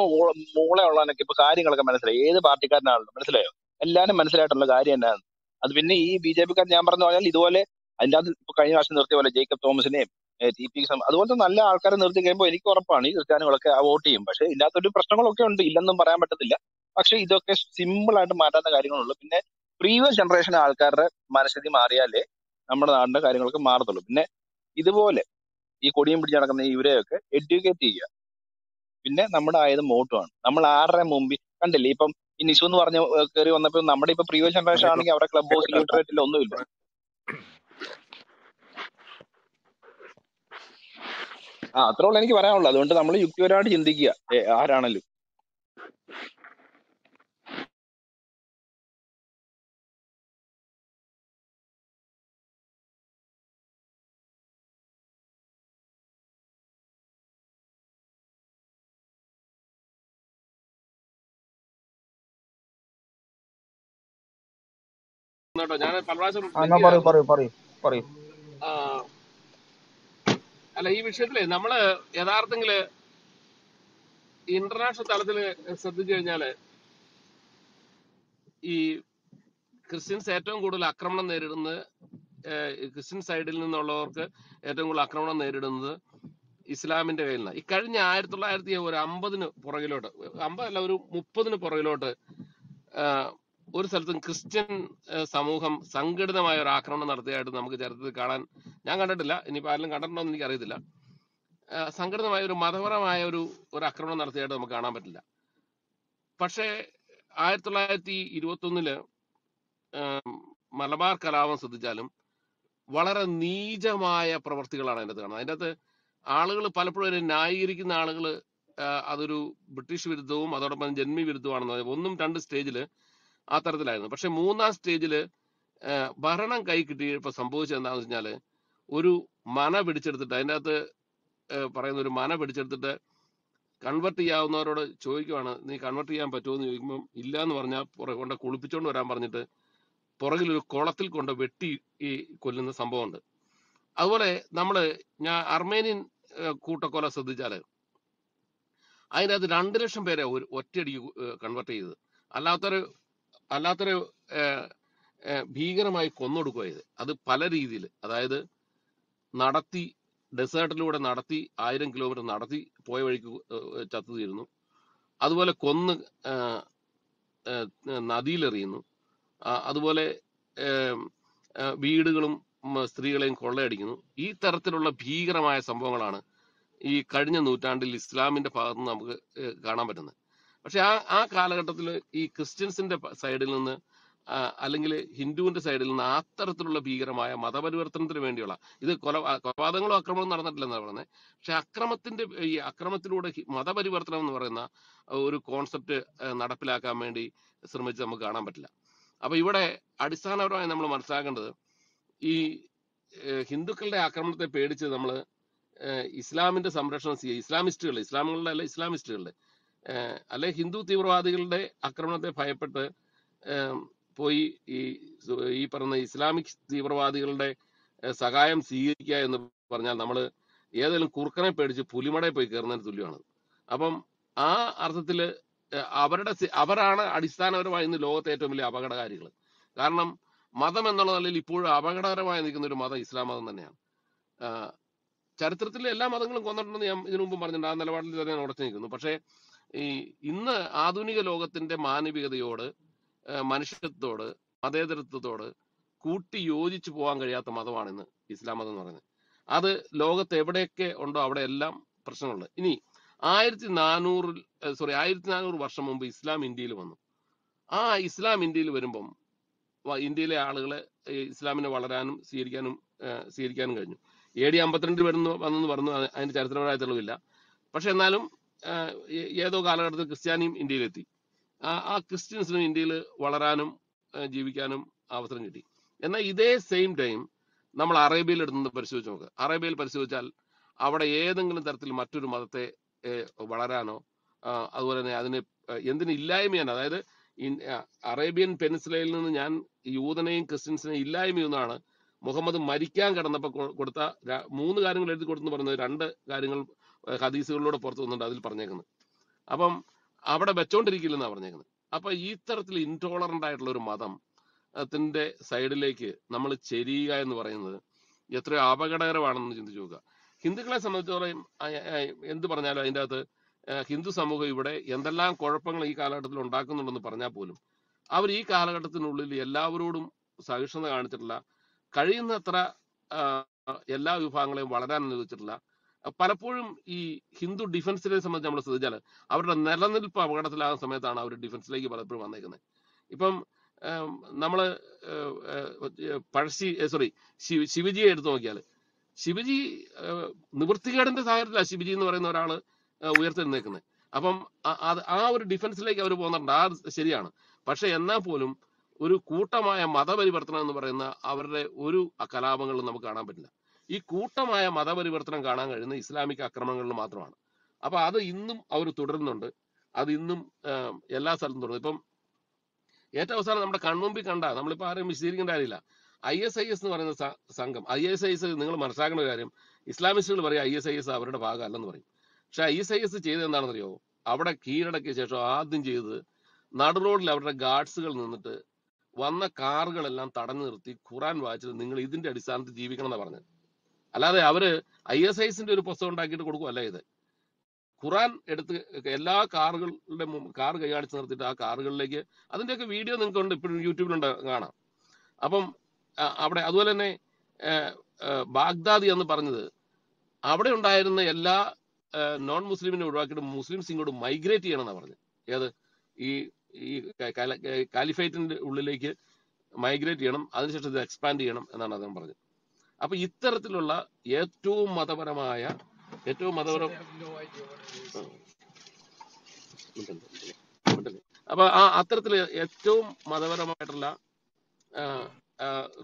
[SPEAKER 16] മൂളയുള്ളവനൊക്കെ ഇപ്പൊ കാര്യങ്ങളൊക്കെ മനസ്സിലായി. ഏത് പാർട്ടിക്കാരനാണല്ലോ മനസ്സിലായോ? എല്ലാരും മനസ്സിലായിട്ടുള്ള കാര്യം എന്നാണ് അത് പിന്നെ ഈ ബി ജെ പിക്കാർ ഞാൻ പറഞ്ഞു പറഞ്ഞാൽ ഇതുപോലെ അതിന്റെ അകത്ത് ഇപ്പൊ കഴിഞ്ഞ പ്രാവശ്യം നിർത്തിയ പോലെ ജേക്കബ് തോമസിനെയും ടി പി അതുപോലത്തെ നല്ല ആൾക്കാരെ നിർത്തി കഴിയുമ്പോൾ എനിക്ക് ഉറപ്പാണ് ഈ ക്രിസ്ത്യാനികളൊക്കെ വോട്ട് ചെയ്യും. പക്ഷെ ഇല്ലാത്തൊരു പ്രശ്നങ്ങളൊക്കെ ഉണ്ട് ഇല്ലെന്നും പറയാൻ പറ്റത്തില്ല. പക്ഷെ ഇതൊക്കെ സിമ്പിൾ ആയിട്ട് മാറ്റാത്ത കാര്യങ്ങളുള്ളൂ. പിന്നെ പ്രീവിയസ് ജനറേഷൻ ആൾക്കാരുടെ മനസ്ഥിതി മാറിയാലേ നമ്മുടെ നാടിന്റെ കാര്യങ്ങളൊക്കെ മാറത്തുള്ളൂ. പിന്നെ ഇതുപോലെ ഈ കൊടിയും പിടിച്ച് നടക്കുന്ന ഇവരെയൊക്കെ എഡ്യൂക്കേറ്റ് ചെയ്യുക. പിന്നെ നമ്മുടെ ആയുധം വോട്ടുമാണ് നമ്മൾ ആരുടെ മുമ്പിൽ കണ്ടില്ലേ ഇപ്പം ഈ നിഷു എന്ന് പറഞ്ഞ കയറി വന്നപ്പോ നമ്മുടെ ഇപ്പൊ പ്രീവിയസ് ജനറേഷൻ ആണെങ്കിൽ അവരുടെ ക്ലബ് ഹൗസിൽ ലിറ്ററേറ്റിൽ ഒന്നുമില്ല. ആ അത്രേ ഉള്ളൂ എനിക്ക് പറയാനുള്ളൂ. അതുകൊണ്ട് നമ്മൾ യുക്തിപരമായിട്ട് ചിന്തിക്കുക
[SPEAKER 21] ആരാണല്ലോ ഞാൻ പല പ്രാവശ്യം
[SPEAKER 8] ആ എന്നാ
[SPEAKER 21] ലിങ്ക്
[SPEAKER 8] പറയൂ
[SPEAKER 21] ചെയ്തായിരുന്നു
[SPEAKER 8] പറയൂ പറയൂ പറയൂ
[SPEAKER 21] ആ, അല്ല ഈ വിഷയത്തിൽ നമ്മൾ യഥാർത്ഥത്തിൽ ഇന്റർനാഷണൽ തലത്തിൽ ശ്രദ്ധിച്ചു കഴിഞ്ഞാൽ ഈ ക്രിസ്ത്യൻസ് ഏറ്റവും കൂടുതൽ ആക്രമണം നേരിടുന്നത് ക്രിസ്ത്യൻ സൈഡിൽ നിന്നുള്ളവർക്ക് ഏറ്റവും കൂടുതൽ ആക്രമണം നേരിടുന്നത് ഇസ്ലാമിന്റെ കയ്യിൽ ഈ കഴിഞ്ഞ ആയിരത്തി തൊള്ളായിരത്തി ഒരു അമ്പതിന് പുറകിലോട്ട് അമ്പതല്ല ഒരു മുപ്പതിന് പുറകിലോട്ട് ഒരു സ്ഥലത്തും ക്രിസ്ത്യൻ സമൂഹം സംഘടിതമായ ഒരു ആക്രമണം നടത്തിയതായിട്ട് നമുക്ക് ചരിത്രത്തിൽ കാണാൻ ഞാൻ കണ്ടിട്ടില്ല. ഇനിയിപ്പോൾ ആരെങ്കിലും കണ്ടിട്ടുണ്ടോ എന്ന് എനിക്കറിയത്തില്ല സംഘടിതമായ ഒരു മതപരമായ ഒരു ഒരു ആക്രമണം നടത്തിയതായിട്ട് നമുക്ക് കാണാൻ പറ്റില്ല. പക്ഷേ ആയിരത്തി തൊള്ളായിരത്തി ഇരുപത്തി ഒന്നിൽ മലബാർ കലാപം ശ്രദ്ധിച്ചാലും വളരെ നീചമായ പ്രവർത്തികളാണ് അതിന്റെ അകത്ത് കാണുന്നത്. അതിന്റെ അകത്ത് ആളുകൾ പലപ്പോഴും അതിനെ ന്യായീകരിക്കുന്ന ആളുകൾ അതൊരു ബ്രിട്ടീഷ് വിരുദ്ധവും അതോടൊപ്പം ജന്മി വിരുദ്ധവുമാണെന്ന് പറയും. ഒന്നും രണ്ട് സ്റ്റേജിൽ ആ തരത്തിലായിരുന്നു. പക്ഷെ മൂന്നാം സ്റ്റേജിൽ ഭരണം കൈ കിട്ടിയപ്പോൾ സംഭവിച്ചത് എന്താണെന്ന് വെച്ചാൽ ഒരു മന പിടിച്ചെടുത്തിട്ട് അതിന്റെ അകത്ത് പറയുന്ന ഒരു മന പിടിച്ചെടുത്തിട്ട് കൺവെർട്ട് ചെയ്യാവുന്നവരോട് ചോദിക്കുവാണ് നീ കൺവെർട്ട് ചെയ്യാൻ എന്ന് ചോദിക്കുമ്പോൾ എന്ന് പറഞ്ഞാൽ പുറകെ കൊണ്ട് കുളിപ്പിച്ചോണ്ട് വരാൻ പറഞ്ഞിട്ട് പുറകിൽ ഒരു കുളത്തിൽ കൊണ്ട് വെട്ടി ഈ കൊല്ലുന്ന സംഭവമുണ്ട്. അതുപോലെ നമ്മൾ ഞാൻ അർമേനിയൻ കൂട്ടക്കൊല ശ്രദ്ധിച്ചാൽ അതിന്റെ അകത്ത് രണ്ട് ലക്ഷം പേരെ ഒരു ഒറ്റയടിക്ക് കൺവെർട്ട് ചെയ്തത്. അല്ലാത്തൊരു അല്ലാത്തൊരു ഭീകരമായി കൊന്നൊടുക്കുക ചെയ്ത് അത് പല രീതിയിൽ അതായത് നടത്തി ഡെസേർട്ടിലൂടെ നടത്തി ആയിരം കിലോമീറ്റർ നടത്തി പോയ വഴിക്ക് ചത്തു തീരുന്നു അതുപോലെ കൊന്ന് നദിയിലെറിയുന്നു. അതുപോലെ വീടുകളും സ്ത്രീകളെയും കൊള്ളയടിക്കുന്നു. ഈ തരത്തിലുള്ള ഭീകരമായ സംഭവങ്ങളാണ് ഈ കഴിഞ്ഞ നൂറ്റാണ്ടിൽ ഇസ്ലാമിന്റെ ഭാഗത്ത് നമുക്ക് കാണാൻ പറ്റുന്നത്. പക്ഷെ ആ ആ കാലഘട്ടത്തിൽ ഈ ക്രിസ്ത്യൻസിന്റെ സൈഡിൽ നിന്ന് അല്ലെങ്കിൽ ഹിന്ദുവിന്റെ സൈഡിൽ നിന്ന് അത്തരത്തിലുള്ള ഭീകരമായ മതപരിവർത്തനത്തിന് വേണ്ടിയുള്ള ഇത് കൊല കൊലപാതകങ്ങളോ അക്രമവും നടന്നിട്ടില്ലെന്നാണ് പറയുന്നത് പക്ഷെ അക്രമത്തിന്റെ ഈ അക്രമത്തിലൂടെ മതപരിവർത്തനം എന്ന് പറയുന്ന ഒരു കോൺസെപ്റ്റ് നടപ്പിലാക്കാൻ വേണ്ടി ശ്രമിച്ച് നമുക്ക് കാണാൻ പറ്റില്ല. അപ്പൊ ഇവിടെ അടിസ്ഥാനപരമായി നമ്മൾ മനസ്സിലാക്കേണ്ടത് ഈ ഹിന്ദുക്കളുടെ ആക്രമണത്തെ പേടിച്ച് നമ്മൾ ഇസ്ലാമിന്റെ സംരക്ഷണം ചെയ്യുക ഇസ്ലാമിസ്റ്റുകൾ ഇസ്ലാമുകളുടെ അല്ല ഇസ്ലാമിസ്റ്റുകളുടെ അല്ലെ ഹിന്ദു തീവ്രവാദികളുടെ ആക്രമണത്തെ ഭയപ്പെട്ട് പോയി ഈ ഈ പറയുന്ന ഇസ്ലാമിക് തീവ്രവാദികളുടെ സഹായം സ്വീകരിക്കുക എന്ന് പറഞ്ഞാൽ നമ്മൾ ഏതെങ്കിലും കുറുക്കനെ പേടിച്ച് പുലിമടയിൽ പോയി കയറുന്നതിന് തുല്യമാണ്. അപ്പം ആ അർത്ഥത്തിൽ അവരുടെ അവരാണ് അടിസ്ഥാനപരമായി ഇന്ന് ലോകത്തെ ഏറ്റവും വലിയ അപകടകാരികൾ കാരണം മതം എന്നുള്ള നിലയിൽ ഇപ്പോഴും അപകടകരമായി നിൽക്കുന്ന ഒരു മതം ഇസ്ലാം മതം തന്നെയാണ്. ചരിത്രത്തിലെ എല്ലാ മതങ്ങളും കൊന്നിട്ടുണ്ടെന്ന് ഞാൻ ഇതിനു മുമ്പ് പറഞ്ഞിട്ടുണ്ട്. ആ നിലപാടിൽ തന്നെ ഞാൻ ഉറച്ചു നിൽക്കുന്നു. പക്ഷേ ഈ ഇന്ന് ആധുനിക ലോകത്തിന്റെ മാനവികതയോട് മനുഷ്യത്വത്തോട് മതേതരത്വത്തോട് കൂട്ടി യോജിച്ചു പോകാൻ കഴിയാത്ത മതമാണ് ഇന്ന് ഇസ്ലാം മതം എന്ന് പറയുന്നത്. അത് ലോകത്ത് എവിടെയൊക്കെ ഉണ്ടോ അവിടെ എല്ലാം പ്രശ്നങ്ങളുണ്ട്. ഇനി ആയിരത്തി നാനൂറിൽ സോറി ആയിരത്തി നാനൂറ് വർഷം മുമ്പ് ഇസ്ലാം ഇന്ത്യയിൽ വന്നു. ആ ഇസ്ലാം ഇന്ത്യയിൽ വരുമ്പം ഇന്ത്യയിലെ ആളുകളെ ഇസ്ലാമിനെ വളരാനും സ്വീകരിക്കാനും സ്വീകരിക്കാനും കഴിഞ്ഞു. എ ഡി അമ്പത്തിരണ്ടിൽ വരുന്നു വന്നെന്ന് പറഞ്ഞു അതിന്റെ അതിന് ചരിത്രപരമായ തെളിവില്ല പക്ഷെ എന്നാലും ഏതോ കാലഘട്ടത്തിൽ ക്രിസ്ത്യാനിയും ഇന്ത്യയിലെത്തി. ആ ക്രിസ്ത്യൻസിനും ഇന്ത്യയിൽ വളരാനും ജീവിക്കാനും അവസരം കിട്ടി. എന്നാൽ ഇതേ സെയിം ടൈം നമ്മൾ അറേബ്യയിൽ എടുത്തുനിന്ന് പരിശോധിച്ച് നോക്കുക അറേബ്യയിൽ പരിശോധിച്ചാൽ അവിടെ ഏതെങ്കിലും തരത്തിൽ മറ്റൊരു മതത്തെ വളരാനോ അതുപോലെ തന്നെ അതിന് എന്തിന് ഇല്ലായ്മ ചെയ്യാൻ അതായത് അറേബ്യൻ പെനിൻസുലയിൽ നിന്ന് ഞാൻ യൂതനെയും ക്രിസ്ത്യൻസിനെയും ഇല്ലായ്മയെന്നാണ് മുഹമ്മദ് മരിക്കാൻ കിടന്നപ്പോൾ കൊടുത്ത മൂന്ന് കാര്യങ്ങൾ എഴുതി കൊടുത്തെന്ന് പറയുന്നത് രണ്ട് കാര്യങ്ങൾ ഹദീസുകളിലൂടെ പുറത്തു വന്നിട്ടുണ്ട് അതിൽ പറഞ്ഞേക്കുന്നത്. അപ്പം അവിടെ വെച്ചോണ്ടിരിക്കില്ലെന്നാ പറഞ്ഞേക്കുന്നത്. അപ്പൊ തരത്തിൽ ഇൻടോളറന്റ് ആയിട്ടുള്ള ഒരു മതം ത്തിന്റെ സൈഡിലേക്ക് നമ്മൾ ചെരിയുക എന്ന് പറയുന്നത് എത്രയോ അപകടകരമാണെന്ന് ചിന്തിച്ചു നോക്കുക. ഹിന്ദുക്കളെ സംബന്ധിച്ചോളം എന്ത് പറഞ്ഞാലും അതിന്റെ അകത്ത് ഹിന്ദു സമൂഹം ഇവിടെ എന്തെല്ലാം കുഴപ്പങ്ങൾ ഈ കാലഘട്ടത്തിൽ ഉണ്ടാക്കുന്നുണ്ടെന്ന് പറഞ്ഞാൽ പോലും അവർ ഈ കാലഘട്ടത്തിനുള്ളിൽ എല്ലാവരോടും സഹിഷ്ണുത കാണിച്ചിട്ടില്ല. കഴിയുന്നത്ര എല്ലാ വിഭാഗങ്ങളെയും വളരാൻ അനുവദിച്ചിട്ടില്ല. പലപ്പോഴും ഈ ഹിന്ദു ഡിഫൻസിനെ സംബന്ധിച്ച് നമ്മൾ ശ്രദ്ധിച്ചാൽ അവരുടെ നിലനിൽപ്പ് അപകടത്തിലാകുന്ന സമയത്താണ് അവർ ഡിഫൻസിലേക്ക് പലപ്പോഴും വന്നേക്കുന്നത് ഇപ്പം നമ്മൾ പഴശ്ശി സോറി ശിവ ശിവജിയെ എടുത്തു നോക്കിയാൽ ശിവജി നിവൃത്തികേടിന്റെ സാഹചര്യത്തിലാണ് ശിവജി എന്ന് പറയുന്ന ഒരാൾ ഉയർത്തി ഉയർത്തെഴുന്നേക്കുന്നത് അപ്പം അത് ആ ഒരു ഡിഫൻസിലേക്ക് അവർ പോകുന്നുണ്ട്. ആ ശരിയാണ്. പക്ഷെ എന്നാൽ പോലും ഒരു കൂട്ടമായ മതപരിവർത്തനം എന്ന് പറയുന്ന അവരുടെ ഒരു കലാപങ്ങളും നമുക്ക് കാണാൻ പറ്റില്ല. ഈ കൂട്ടമായ മതപരിവർത്തനം കാണാൻ കഴിയുന്ന ഇസ്ലാമിക് ആക്രമണങ്ങളിൽ മാത്രമാണ്. അപ്പൊ അത് ഇന്നും അവർ തുടരുന്നുണ്ട്. അത് ഇന്നും എല്ലാ സ്ഥലത്തും തുടരുന്നു ഇപ്പം ഏറ്റവും അവസാനം നമ്മുടെ കൺമുമ്പിൽ കണ്ട നമ്മളിപ്പോ ആരെയും വിശദീകരിക്കേണ്ട കാര്യമില്ല. ഐ എസ് ഐ എസ് എന്ന് പറയുന്ന സംഘം ഐ എസ് ഐ എസ് നിങ്ങൾ മനസ്സിലാക്കേണ്ട കാര്യം ഇസ്ലാമിസ്റ്റുകൾ പറയും ഐ എസ് ഐ എസ് അവരുടെ ഭാഗമല്ലെന്ന് പറയും. പക്ഷെ ഐ എസ് ഐ എസ് ചെയ്തത് എന്താണെന്നറിയോ? അവിടെ കീഴടക്കിയ ശേഷം ആദ്യം ചെയ്തത് നടു റോഡിൽ അവരുടെ ഗാർഡ്സുകൾ നിന്നിട്ട് വന്ന കാറുകളെല്ലാം തടഞ്ഞു നിർത്തി ഖുറാൻ വായിച്ചത് നിങ്ങൾ ഇതിന്റെ അടിസ്ഥാനത്തിൽ ജീവിക്കണം എന്നാണ് പറഞ്ഞത്. അല്ലാതെ അവർ ഐ എസ് ഐസിന്റെ ഒരു പുസ്തകം ഉണ്ടാക്കിയിട്ട് കൊടുക്കുമല്ല ഇത്. ഖുറാൻ എടുത്ത് എല്ലാ കാറുകളുടെ കാർ കൈകാണിച്ച് നിർത്തിയിട്ട് ആ കാറുകളിലേക്ക് അതിന്റെയൊക്കെ വീഡിയോ നിങ്ങൾക്ക് ഉണ്ട് ഇപ്പോഴും യൂട്യൂബിലുണ്ട് കാണാം. അപ്പം അവിടെ അതുപോലെ തന്നെ ബാഗ്ദാദി എന്ന് പറഞ്ഞത് അവിടെ ഉണ്ടായിരുന്ന എല്ലാ നോൺ മുസ്ലിമിനെ ഒഴിവാക്കിയിട്ട് മുസ്ലിംസ് ഇങ്ങോട്ട് മൈഗ്രേറ്റ് ചെയ്യണം എന്നാണ് പറഞ്ഞത്. ഏത്? ഈ ഈ കാലിഫൈറ്റിന്റെ ഉള്ളിലേക്ക് മൈഗ്രേറ്റ് ചെയ്യണം അതിനുശേഷം ഇത് എക്സ്പാൻഡ് ചെയ്യണം എന്നാണ് അദ്ദേഹം പറഞ്ഞത്. അപ്പൊ ഇത്തരത്തിലുള്ള ഏറ്റവും മതപരമായ ഏറ്റവും മതപരം. അപ്പൊ ആ അത്തരത്തിൽ ഏറ്റവും മതപരമായിട്ടുള്ള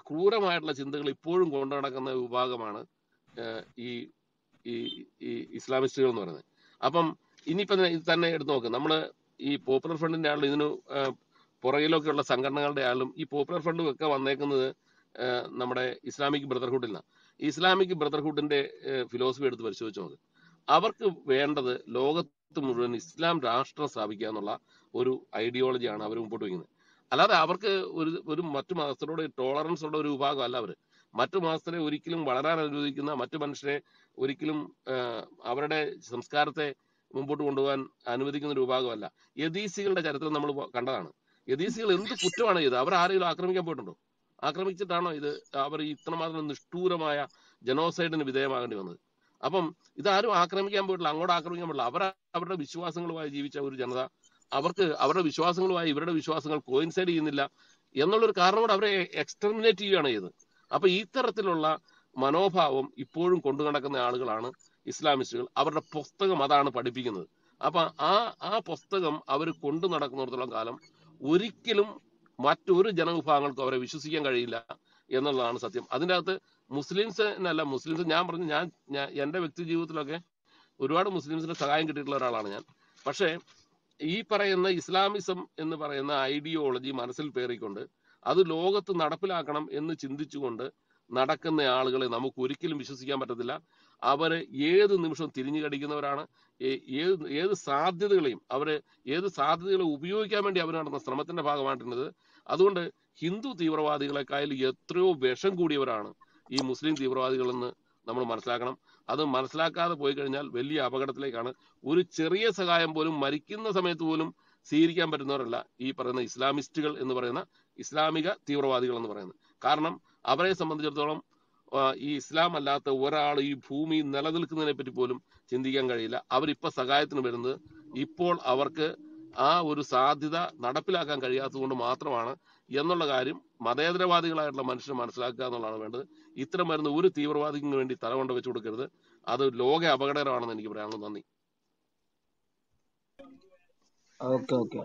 [SPEAKER 21] ക്രൂരമായിട്ടുള്ള ചിന്തകൾ ഇപ്പോഴും കൊണ്ടു നടക്കുന്ന വിഭാഗമാണ് ഈ ഈ ഇസ്ലാമിസ്റ്റുകൾ എന്ന് പറയുന്നത് അപ്പം ഇനിയിപ്പം തന്നെ എടുത്ത് നോക്ക് നമ്മൾ ഈ പോപ്പുലർ ഫ്രണ്ടിന്റെ ആളും ഇതിന് പുറകിലൊക്കെയുള്ള സംഘടനകളുടെ ആളും ഈ പോപ്പുലർ ഫ്രണ്ടും ഒക്കെ വന്നേക്കുന്നത് നമ്മുടെ ഇസ്ലാമിക് ബ്രദർഹുഡിൽ നിന്നാണ് ഇസ്ലാമിക് ബ്രദർഹുഡിന്റെ ഫിലോസഫി എടുത്ത് പരിശോധിച്ച് നോക്ക്. അവർക്ക് വേണ്ടത് ലോകത്ത് മുഴുവൻ ഇസ്ലാം രാഷ്ട്രം സ്ഥാപിക്കുക എന്നുള്ള ഒരു ഐഡിയോളജിയാണ് അവർ മുമ്പോട്ട് വയ്ക്കുന്നത്. അല്ലാതെ അവർക്ക് ഒരു ഒരു മറ്റു മതസ്ഥരോട് ടോളറൻസ് ഉള്ള ഒരു വിഭാഗം അല്ല അവർ മറ്റു മതസ്ഥരെ ഒരിക്കലും വളരാൻ അനുവദിക്കുന്ന മറ്റു മനുഷ്യരെ ഒരിക്കലും അവരുടെ സംസ്കാരത്തെ മുമ്പോട്ട് കൊണ്ടുപോകാൻ അനുവദിക്കുന്ന ഒരു വിഭാഗമല്ല യദീസികളുടെ ചരിത്രം നമ്മൾ കണ്ടതാണ്. യദീസികൾ എന്ത് കുറ്റമാണ് ചെയ്തത്? അവർ ആരെങ്കിലും ആക്രമിക്കാൻ പോയിട്ടുണ്ടോ? ആക്രമിച്ചിട്ടാണോ ഇത് അവർ ഇത്രമാത്രം നിഷ്ഠൂരമായ ജനോസൈഡിന് വിധേയമാകേണ്ടി വന്നത്? അപ്പം ഇതാരും ആക്രമിക്കാൻ പോയിട്ടില്ല അങ്ങോട്ട് ആക്രമിക്കാൻ പറ്റില്ല അവർ അവരുടെ വിശ്വാസങ്ങളുമായി ജീവിച്ച ഒരു ജനത അവർക്ക് അവരുടെ വിശ്വാസങ്ങളുമായി ഇവരുടെ വിശ്വാസങ്ങൾ കോയിൻസൈഡ് ചെയ്യുന്നില്ല എന്നുള്ളൊരു കാരണം കൂടെ അവരെ എക്സ്റ്റർമിനേറ്റ് ചെയ്യുകയാണ് ചെയ്തത്. അപ്പൊ ഇത്തരത്തിലുള്ള തരത്തിലുള്ള മനോഭാവം ഇപ്പോഴും കൊണ്ടു നടക്കുന്ന ആളുകളാണ് ഇസ്ലാമിസ്റ്റുകൾ. അവരുടെ പുസ്തകം അതാണ് പഠിപ്പിക്കുന്നത്. അപ്പൊ ആ ആ പുസ്തകം അവർ കൊണ്ടു നടക്കുന്നിടത്തോളം കാലം ഒരിക്കലും മറ്റൊരു ജനവിഭാഗങ്ങൾക്കും അവരെ വിശ്വസിക്കാൻ കഴിയില്ല എന്നുള്ളതാണ് സത്യം. അതിന്റെ അകത്ത് മുസ്ലിംസിനല്ല മുസ്ലിംസ് ഞാൻ പറഞ്ഞു ഞാൻ എന്റെ വ്യക്തി ജീവിതത്തിലൊക്കെ ഒരുപാട് മുസ്ലിംസിന് സഹായം കിട്ടിയിട്ടുള്ള ഒരാളാണ് ഞാൻ. പക്ഷേ ഈ പറയുന്ന ഇസ്ലാമിസം എന്ന് പറയുന്ന ഐഡിയോളജി മനസ്സിൽ പേറിക്കൊണ്ട് അത് ലോകത്ത് നടപ്പിലാക്കണം എന്ന് ചിന്തിച്ചുകൊണ്ട് നടക്കുന്ന ആളുകളെ നമുക്ക് ഒരിക്കലും വിശ്വസിക്കാൻ പറ്റത്തില്ല. അവർ ഏത് നിമിഷവും തിരിഞ്ഞു കടിക്കുന്നവരാണ് ഏത് ഏത് സാധ്യതകളെയും അവർ ഏത് സാധ്യതകളെ ഉപയോഗിക്കാൻ വേണ്ടി അവർ നടന്ന ശ്രമത്തിന്റെ ഭാഗമായിട്ടുള്ളത് അതുകൊണ്ട് ഹിന്ദു തീവ്രവാദികളെക്കാൾ എത്രയോ വിഷം കൂടിയവരാണ് ഈ മുസ്ലിം തീവ്രവാദികളെന്ന് നമ്മൾ മനസ്സിലാക്കണം. അത് മനസ്സിലാക്കാതെ പോയി കഴിഞ്ഞാൽ വലിയ അപകടത്തിലേക്കാണ്. ഒരു ചെറിയ സഹായം പോലും മരിക്കുന്ന സമയത്ത് പോലും സ്വീകരിക്കാൻ പറ്റുന്നവരല്ല ഈ പറയുന്ന ഇസ്ലാമിസ്റ്റുകൾ എന്ന് പറയുന്ന ഇസ്ലാമിക തീവ്രവാദികൾ എന്ന് പറയുന്നത്. കാരണം അവരെ സംബന്ധിച്ചിടത്തോളം ഈ ഇസ്ലാം അല്ലാത്ത ഒരാൾ ഈ ഭൂമി നിലനിൽക്കുന്നതിനെ പറ്റി പോലും ചിന്തിക്കാൻ കഴിയില്ല. അവരിപ്പോ സഹായത്തിന് വരുന്നത് ഇപ്പോൾ അവർക്ക് ആ ഒരു സാധ്യത നടപ്പിലാക്കാൻ കഴിയാത്തതുകൊണ്ട് മാത്രമാണ് എന്നുള്ള കാര്യം മതേതരവാദികളായിട്ടുള്ള മനുഷ്യർ മനസ്സിലാക്കുക എന്നുള്ളതാണ് വേണ്ടത്. ഇത്തരം വരുന്ന ഒരു തീവ്രവാദിക്കും വേണ്ടി തല വെച്ചു കൊടുക്കരുത്. അത് ലോക അപകടകരമാണെന്ന് എനിക്ക് പറയാനുള്ളത്. നന്ദി.
[SPEAKER 22] Okay okay.